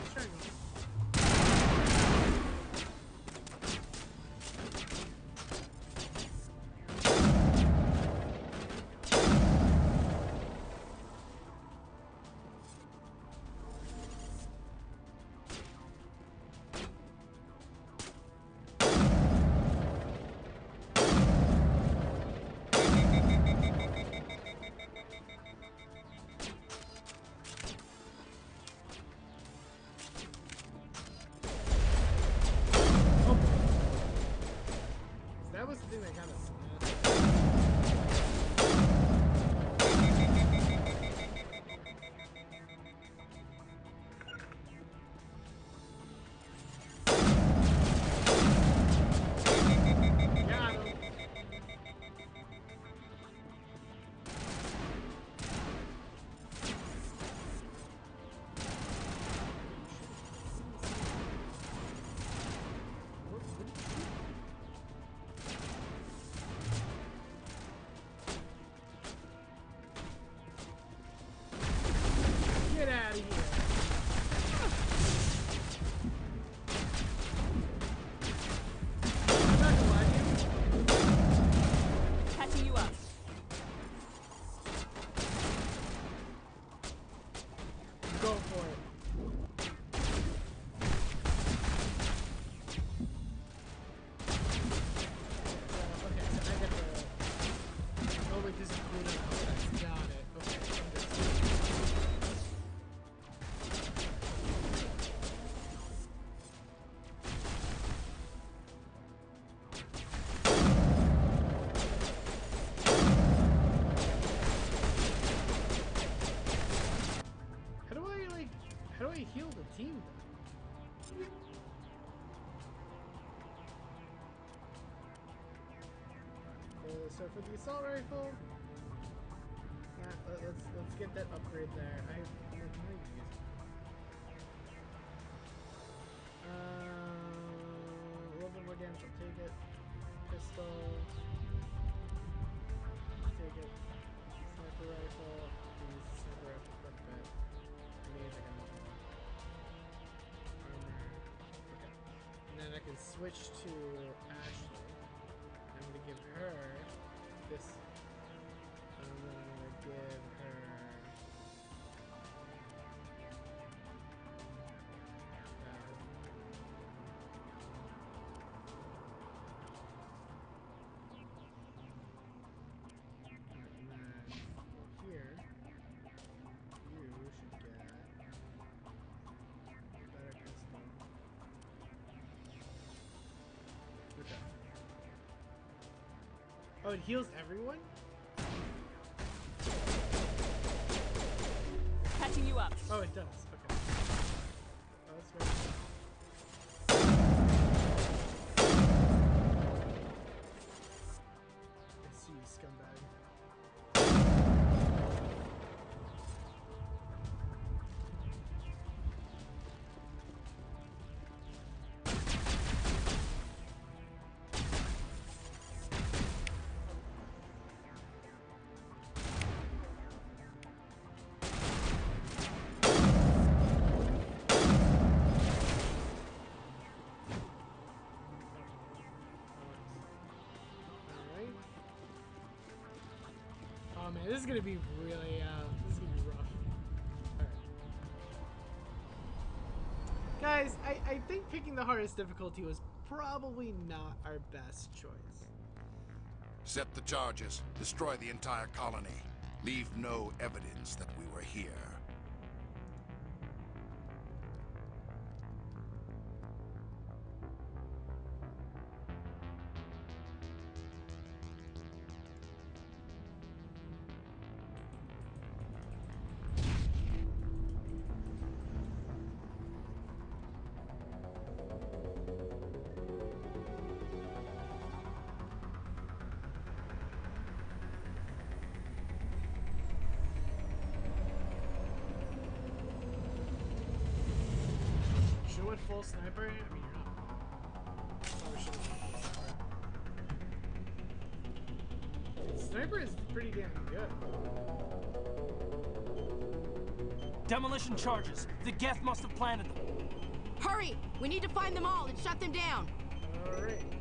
Uh, for the assault rifle, yeah, let, us let's get that upgrade there. I I'm not even it. Uh, a little bit more damage. I'll take it. Pistol. Take it. Sniper rifle. Use sniper rifle quite a I can armor. Okay. And then I can switch to this. Oh, it heals everyone? Patching you up. Oh, it does. This is gonna be really, uh, this is gonna be rough. Guys, I, I think picking the hardest difficulty was probably not our best choice. Set the charges. Destroy the entire colony. Leave no evidence that we were here. Sniper. Sniper is pretty damn good. Demolition charges. The Geth must have planted them. Hurry! We need to find them all and shut them down. Alright. What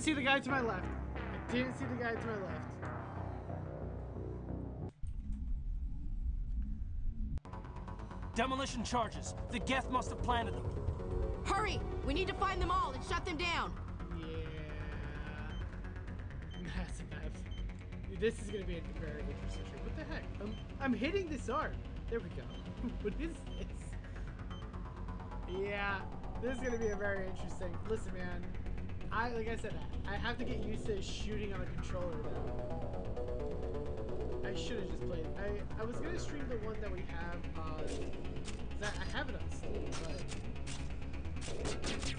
didn't see the guy to my left. I didn't see the guy to my left. Demolition charges. The Geth must have planted them. Hurry! We need to find them all and shut them down. Yeah. Massive maps. Dude, this is gonna be a very interesting trip. What the heck? I'm, I'm hitting this arm. There we go. what is this? Yeah, this is gonna be a very interesting. Listen, man. I like I said, I have to get used to shooting on a controller now. I should have just played. I I was gonna stream the one that we have on. That I have it on Steam, but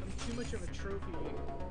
I'm too much of a trophy.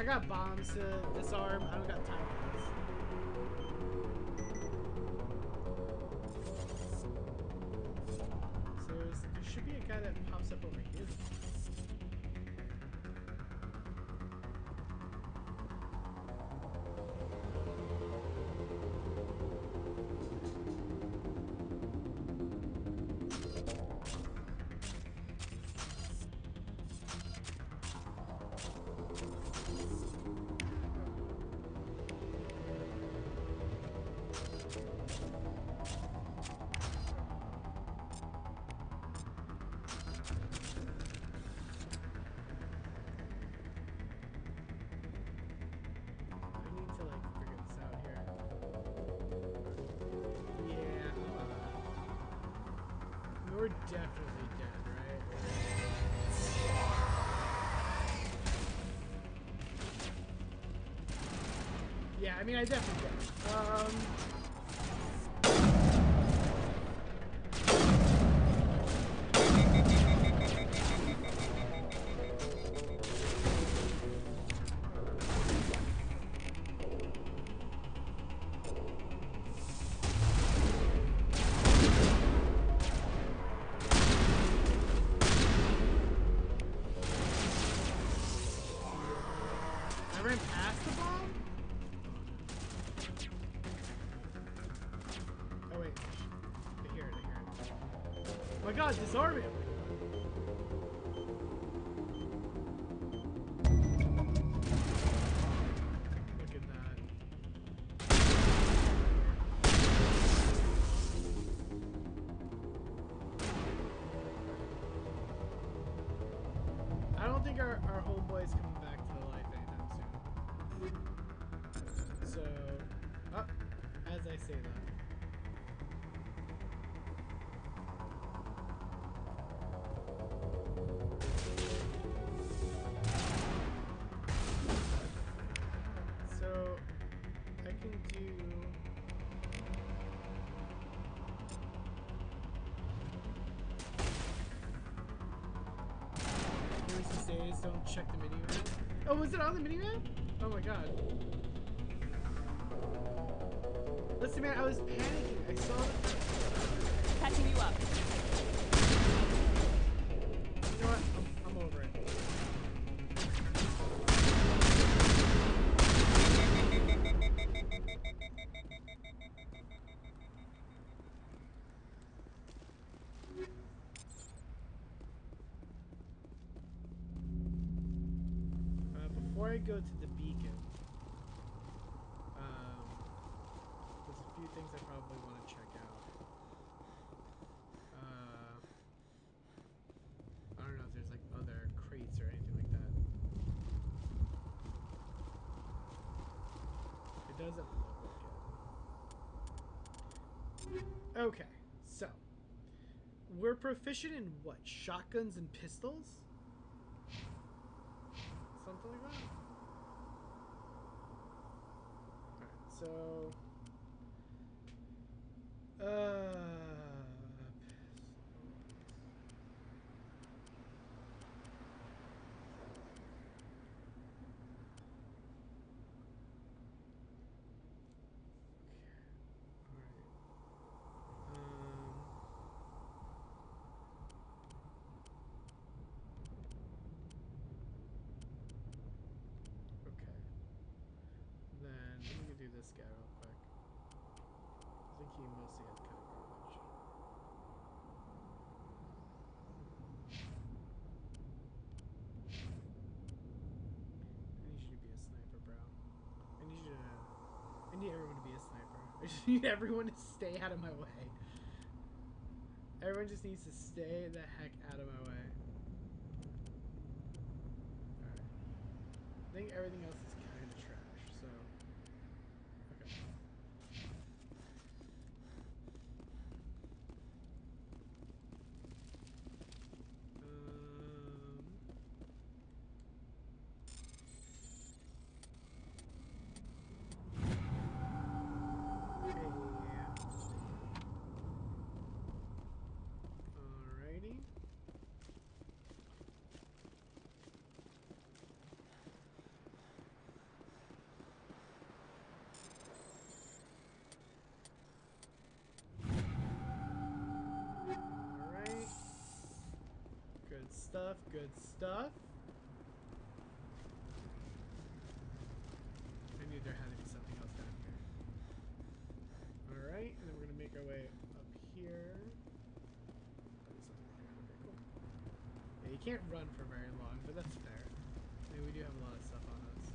I got bombs to disarm. I don't got time for this. So there should be a guy that pops up over here. You're definitely dead, right? Yeah, I mean, I definitely did. Um. God, disarm him! Status, don't check the minimap. Oh, was it on the minimap? Oh my god. Listen, man, I was panicking. I saw the... Patching you up. Go to the beacon, um, there's a few things I probably want to check out. Uh, I don't know if there's like other crates or anything like that. It doesn't look like it. Okay, so we're proficient in what? Shotguns and pistols? Something like that. Alright, so uh Um, okay. Then let me do this guy real quick. I think he mostly has kind of garbage. I need you to be a sniper, bro. I need you to. I need everyone to be a sniper. I just need everyone to stay out of my way. Everyone just needs to stay the heck out of my way. I think everything else is kind of trash, so. Okay. Um. Alrighty. Alright. Good stuff, good stuff. I knew there had to be something else down here. Alright, and then we're gonna make our way up here. Oh, there's something here. Okay, cool. Yeah, you can't run for very long, but that's fair. I mean, we do have a lot of stuff on us.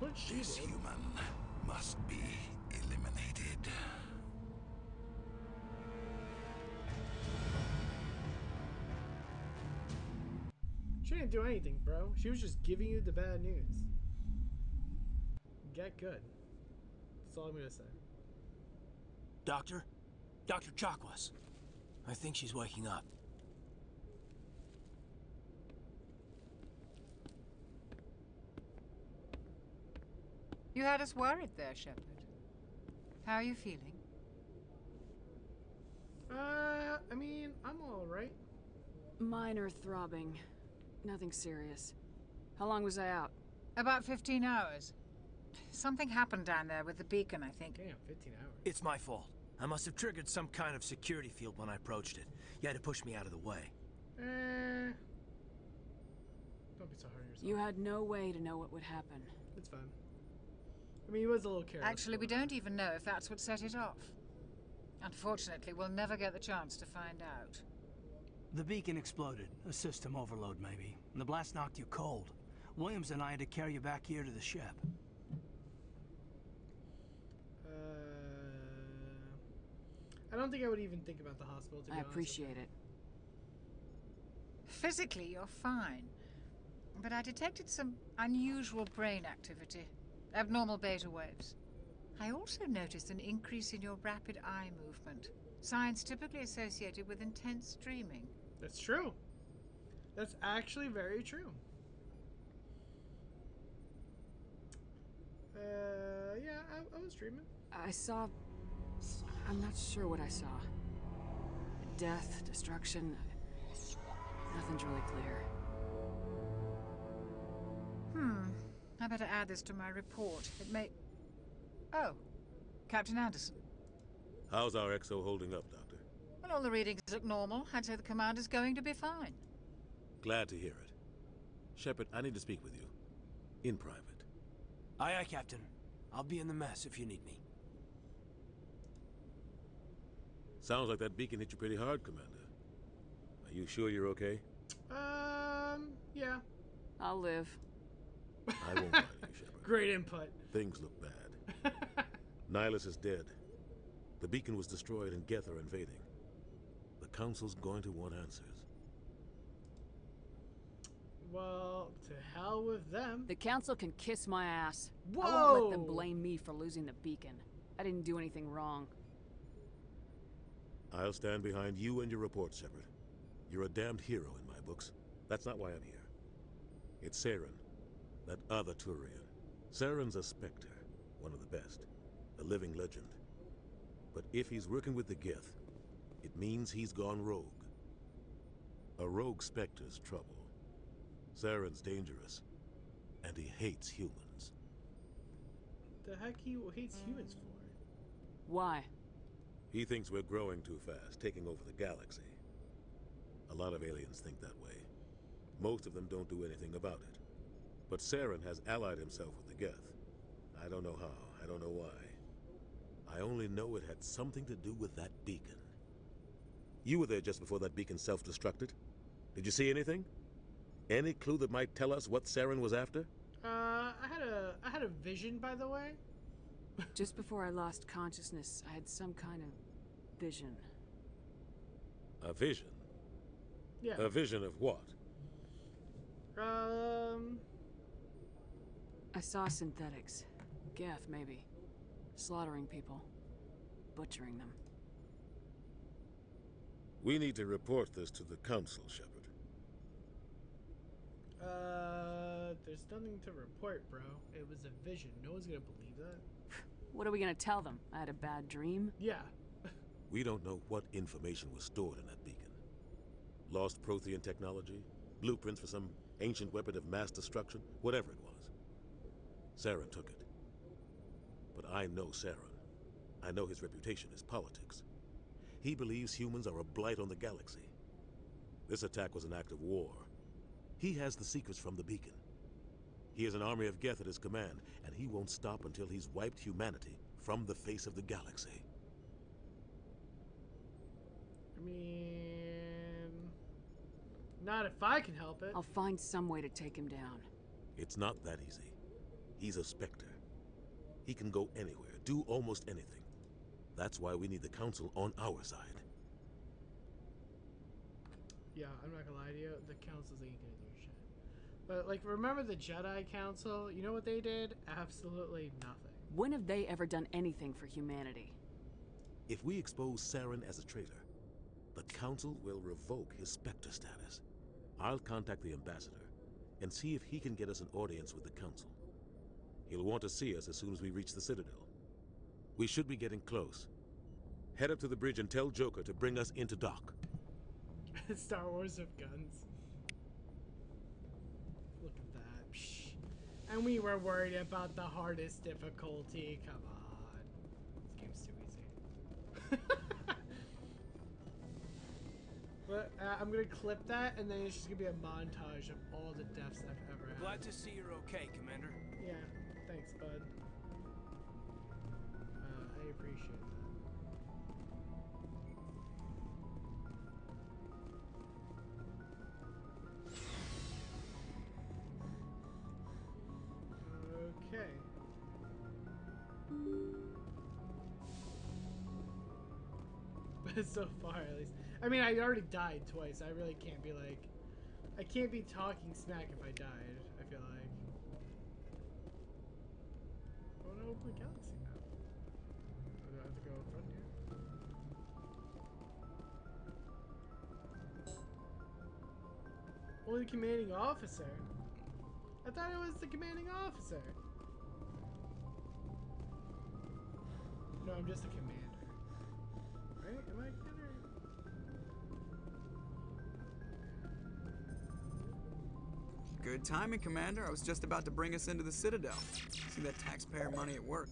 This human must be eliminated. She didn't do anything, bro. She was just giving you the bad news. Get good. That's all I'm gonna say. Doctor? Dr. Chakwas. I think she's waking up. You had us worried there, Shepard. How are you feeling? Uh, I mean, I'm all right. Minor throbbing. Nothing serious. How long was I out? About 15 hours. Something happened down there with the beacon, I think. Damn, 15 hours. It's my fault. I must have triggered some kind of security field when I approached it. You had to push me out of the way. Eh. Don't be so hard on yourself. You had no way to know what would happen. It's fine. I mean, he was a little careless. Actually, we don't even know if that's what set it off. Unfortunately, we'll never get the chance to find out. The beacon exploded. A system overload, maybe. And the blast knocked you cold. Williams and I had to carry you back here to the ship. Uh, I don't think I would even think about the hospital. To be I honest with appreciate it. Physically, you're fine. But I detected some unusual brain activity, abnormal beta waves. I also noticed an increase in your rapid eye movement, signs typically associated with intense dreaming. That's true. That's actually very true. Uh, yeah, I, I was dreaming. I saw. I'm not sure what I saw. Death, destruction. Nothing's really clear. Hmm. I better add this to my report. It may. Oh, Captain Anderson. How's our XO holding up, Doctor? Well, all the readings look normal. I'd say the commander's going to be fine. Glad to hear it. Shepard, I need to speak with you. In private. Aye, aye, Captain. I'll be in the mess if you need me. Sounds like that beacon hit you pretty hard, Commander. Are you sure you're okay? Um, yeah. I'll live. I won't lie to you, Shepard. Great input. Things look bad. Nihlus is dead. The beacon was destroyed and Geth are invading. The Council's going to want answers. Well, to hell with them. The council can kiss my ass. I won't let them blame me for losing the beacon. I didn't do anything wrong. I'll stand behind you and your report, Shepard. You're a damned hero in my books. That's not why I'm here. It's Saren, that other Turian. Saren's a Spectre, one of the best, a living legend. But if he's working with the Geth, it means he's gone rogue. A rogue Spectre's trouble. Saren's dangerous, and he hates humans. The heck he hates humans for? Why? He thinks we're growing too fast, taking over the galaxy. A lot of aliens think that way. Most of them don't do anything about it. But Saren has allied himself with the Geth. I don't know how, I don't know why. I only know it had something to do with that beacon. You were there just before that beacon self-destructed. Did you see anything? Any clue that might tell us what Saren was after? Uh, I had a I had a vision, by the way. Just before I lost consciousness, I had some kind of vision. A vision? Yeah. A vision of what? Um, I saw synthetics. Geth, maybe. Slaughtering people. Butchering them. We need to report this to the Council, Shepard. uh, uh, there's nothing to report, bro. It was a vision. No one's gonna believe that. What are we gonna tell them? I had a bad dream? Yeah. We don't know what information was stored in that beacon. Lost Prothean technology, blueprints for some ancient weapon of mass destruction, whatever it was. Saren took it. But I know Saren. I know his reputation is politics. He believes humans are a blight on the galaxy. This attack was an act of war. He has the secrets from the beacon. He has an army of Geth at his command, and he won't stop until he's wiped humanity from the face of the galaxy. I mean, not if I can help it. I'll find some way to take him down. It's not that easy. He's a Spectre. He can go anywhere, do almost anything. That's why we need the Council on our side. Yeah, I'm not gonna lie to you. The council's ain't gonna do shit. But like, remember the Jedi Council? You know what they did? Absolutely nothing. When have they ever done anything for humanity? If we expose Saren as a traitor, the Council will revoke his Spectre status. I'll contact the Ambassador and see if he can get us an audience with the Council. He'll want to see us as soon as we reach the Citadel. We should be getting close. Head up to the bridge and tell Joker to bring us into dock. Star Wars of guns. Look at that. Psh. And we were worried about the hardest difficulty. Come on. This game's too easy. but uh, I'm gonna clip that, and then it's just gonna be a montage of all the deaths I've ever had. Glad to see you're okay, Commander. Yeah, thanks, bud. Uh, I appreciate that. Okay. But so far, at least. I mean, I already died twice. I really can't be like. I can't be talking smack if I died, I feel like. No, open the galaxy map. Oh, do I have to go front here? Only the commanding officer. I thought it was the commanding officer. No, I'm just a commander. Right? Am I Good timing, Commander. I was just about to bring us into the Citadel. See that taxpayer money at work.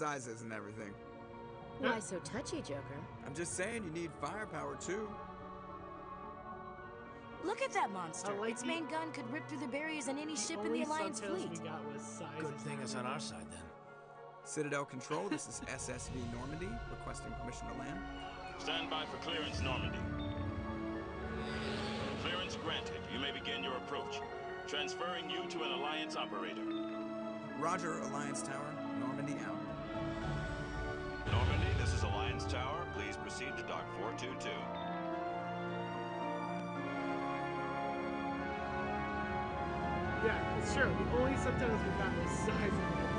Well, size isn't everything. Why so touchy, Joker? I'm just saying you need firepower too. Look at that monster. its main gun could rip through the barriers in any ship in the Alliance subtitles fleet. we got was. Good thing it's on our side then. Citadel Control, this is SSV Normandy, requesting permission to land. Stand by for clearance, Normandy. Clearance granted. You may begin your approach. Transferring you to an Alliance operator. Roger, Alliance Tower, Normandy out. Is Alliance Tower. Please proceed to Dock 422. Yeah, it's true. The only subtitles we got was size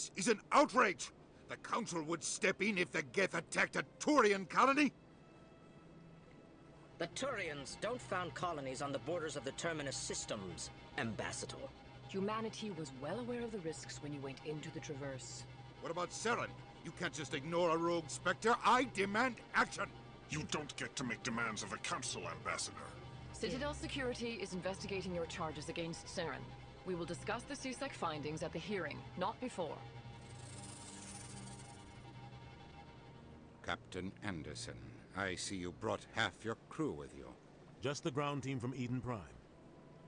This is an outrage! The Council would step in if the Geth attacked a Turian colony? The Turians don't found colonies on the borders of the Terminus systems, Ambassador. Humanity was well aware of the risks when you went into the Traverse. What about Saren? You can't just ignore a rogue Spectre. I demand action! You don't get to make demands of the Council, Ambassador. Citadel Security is investigating your charges against Saren. We will discuss the C-Sec findings at the hearing, not before. Captain Anderson, I see you brought half your crew with you. Just the ground team from Eden Prime.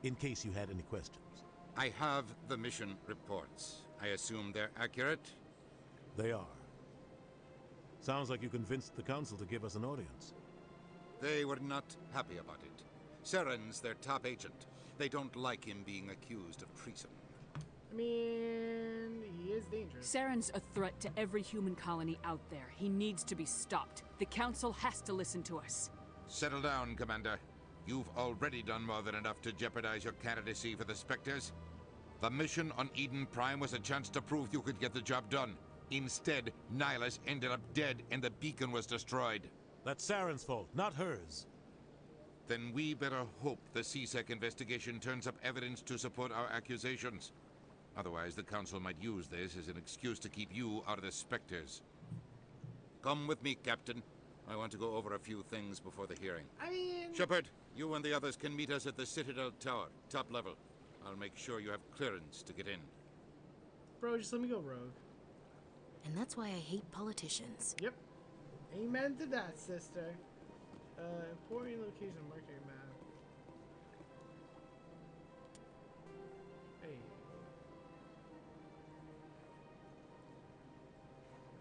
In case you had any questions. I have the mission reports. I assume they're accurate? They are. Sounds like you convinced the Council to give us an audience. They were not happy about it. Saren's their top agent. They don't like him being accused of treason. I mean, he is dangerous. Saren's a threat to every human colony out there. He needs to be stopped. The Council has to listen to us. Settle down, Commander. You've already done more than enough to jeopardize your candidacy for the Spectres. The mission on Eden Prime was a chance to prove you could get the job done. Instead, Nihlus ended up dead and the beacon was destroyed. That's Saren's fault, not hers. Then we better hope the C-Sec investigation turns up evidence to support our accusations. Otherwise, the Council might use this as an excuse to keep you out of the Spectres. Come with me, Captain. I want to go over a few things before the hearing. I mean... Shepard, you and the others can meet us at the Citadel Tower, top level. I'll make sure you have clearance to get in. Bro, just let me go rogue. And that's why I hate politicians. Yep. Amen to that, sister. Uh, important location marking map. Hey.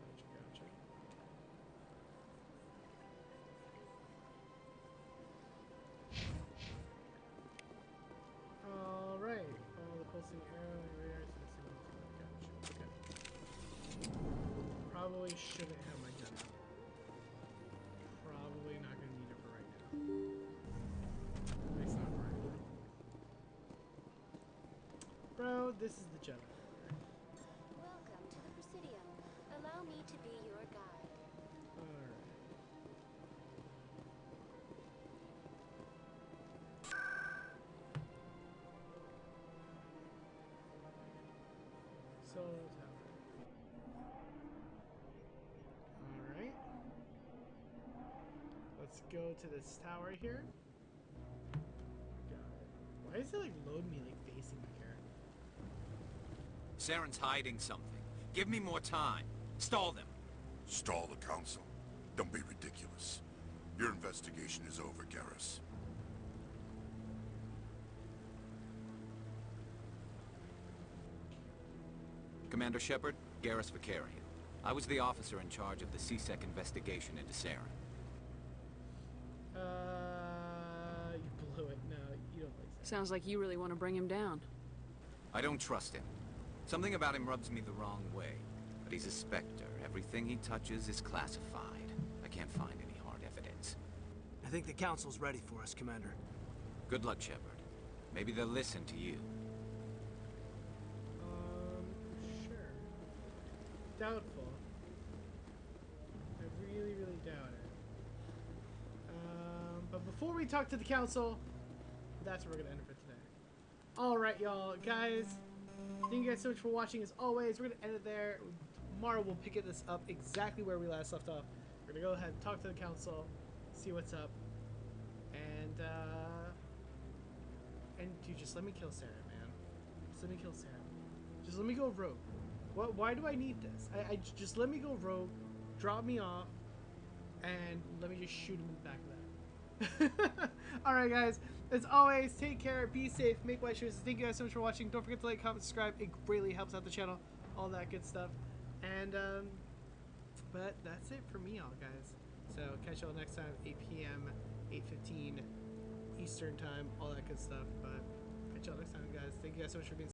Gotcha, gotcha. Alright. Follow the pulsing arrow signal. Gotcha. Okay. Probably shouldn't have Solo tower. Alright. Let's go to this tower here. Got it. Why does it like load me like facing the character? Saren's hiding something. Give me more time. Stall them. Stall the Council. Don't be ridiculous. Your investigation is over, Garrus. Commander Shepard, Garrus Vakarian. I was the officer in charge of the C-Sec investigation into Saren. Uh, you blew it. No, you don't like that. Sounds like you really want to bring him down. I don't trust him. Something about him rubs me the wrong way. But he's a Spectre. Everything he touches is classified. I can't find any hard evidence. I think the Council's ready for us, Commander. Good luck, Shepard. Maybe they'll listen to you. Doubtful. I really, really doubt it. Um, but before we talk to the council, that's where we're gonna end it for today. Alright, y'all. Guys, thank you guys so much for watching. As always, we're gonna end it there. Tomorrow we'll pick it this up exactly where we last left off. We're gonna go ahead and talk to the council, see what's up. And, uh... And, dude, just let me kill Sarah, man. Just let me kill Sarah. Just let me go rogue. What? Why do I need this? I just let me go rogue, drop me off, and let me just shoot him in the back of that. All right, guys. As always, take care, be safe, make wise choices. Thank you guys so much for watching. Don't forget to like, comment, subscribe. It greatly helps out the channel. All that good stuff. And um, but that's it for me, all guys. So catch y'all next time, 8 p.m., 8:15 Eastern time, all that good stuff. But catch y'all next time, guys. Thank you guys so much for being.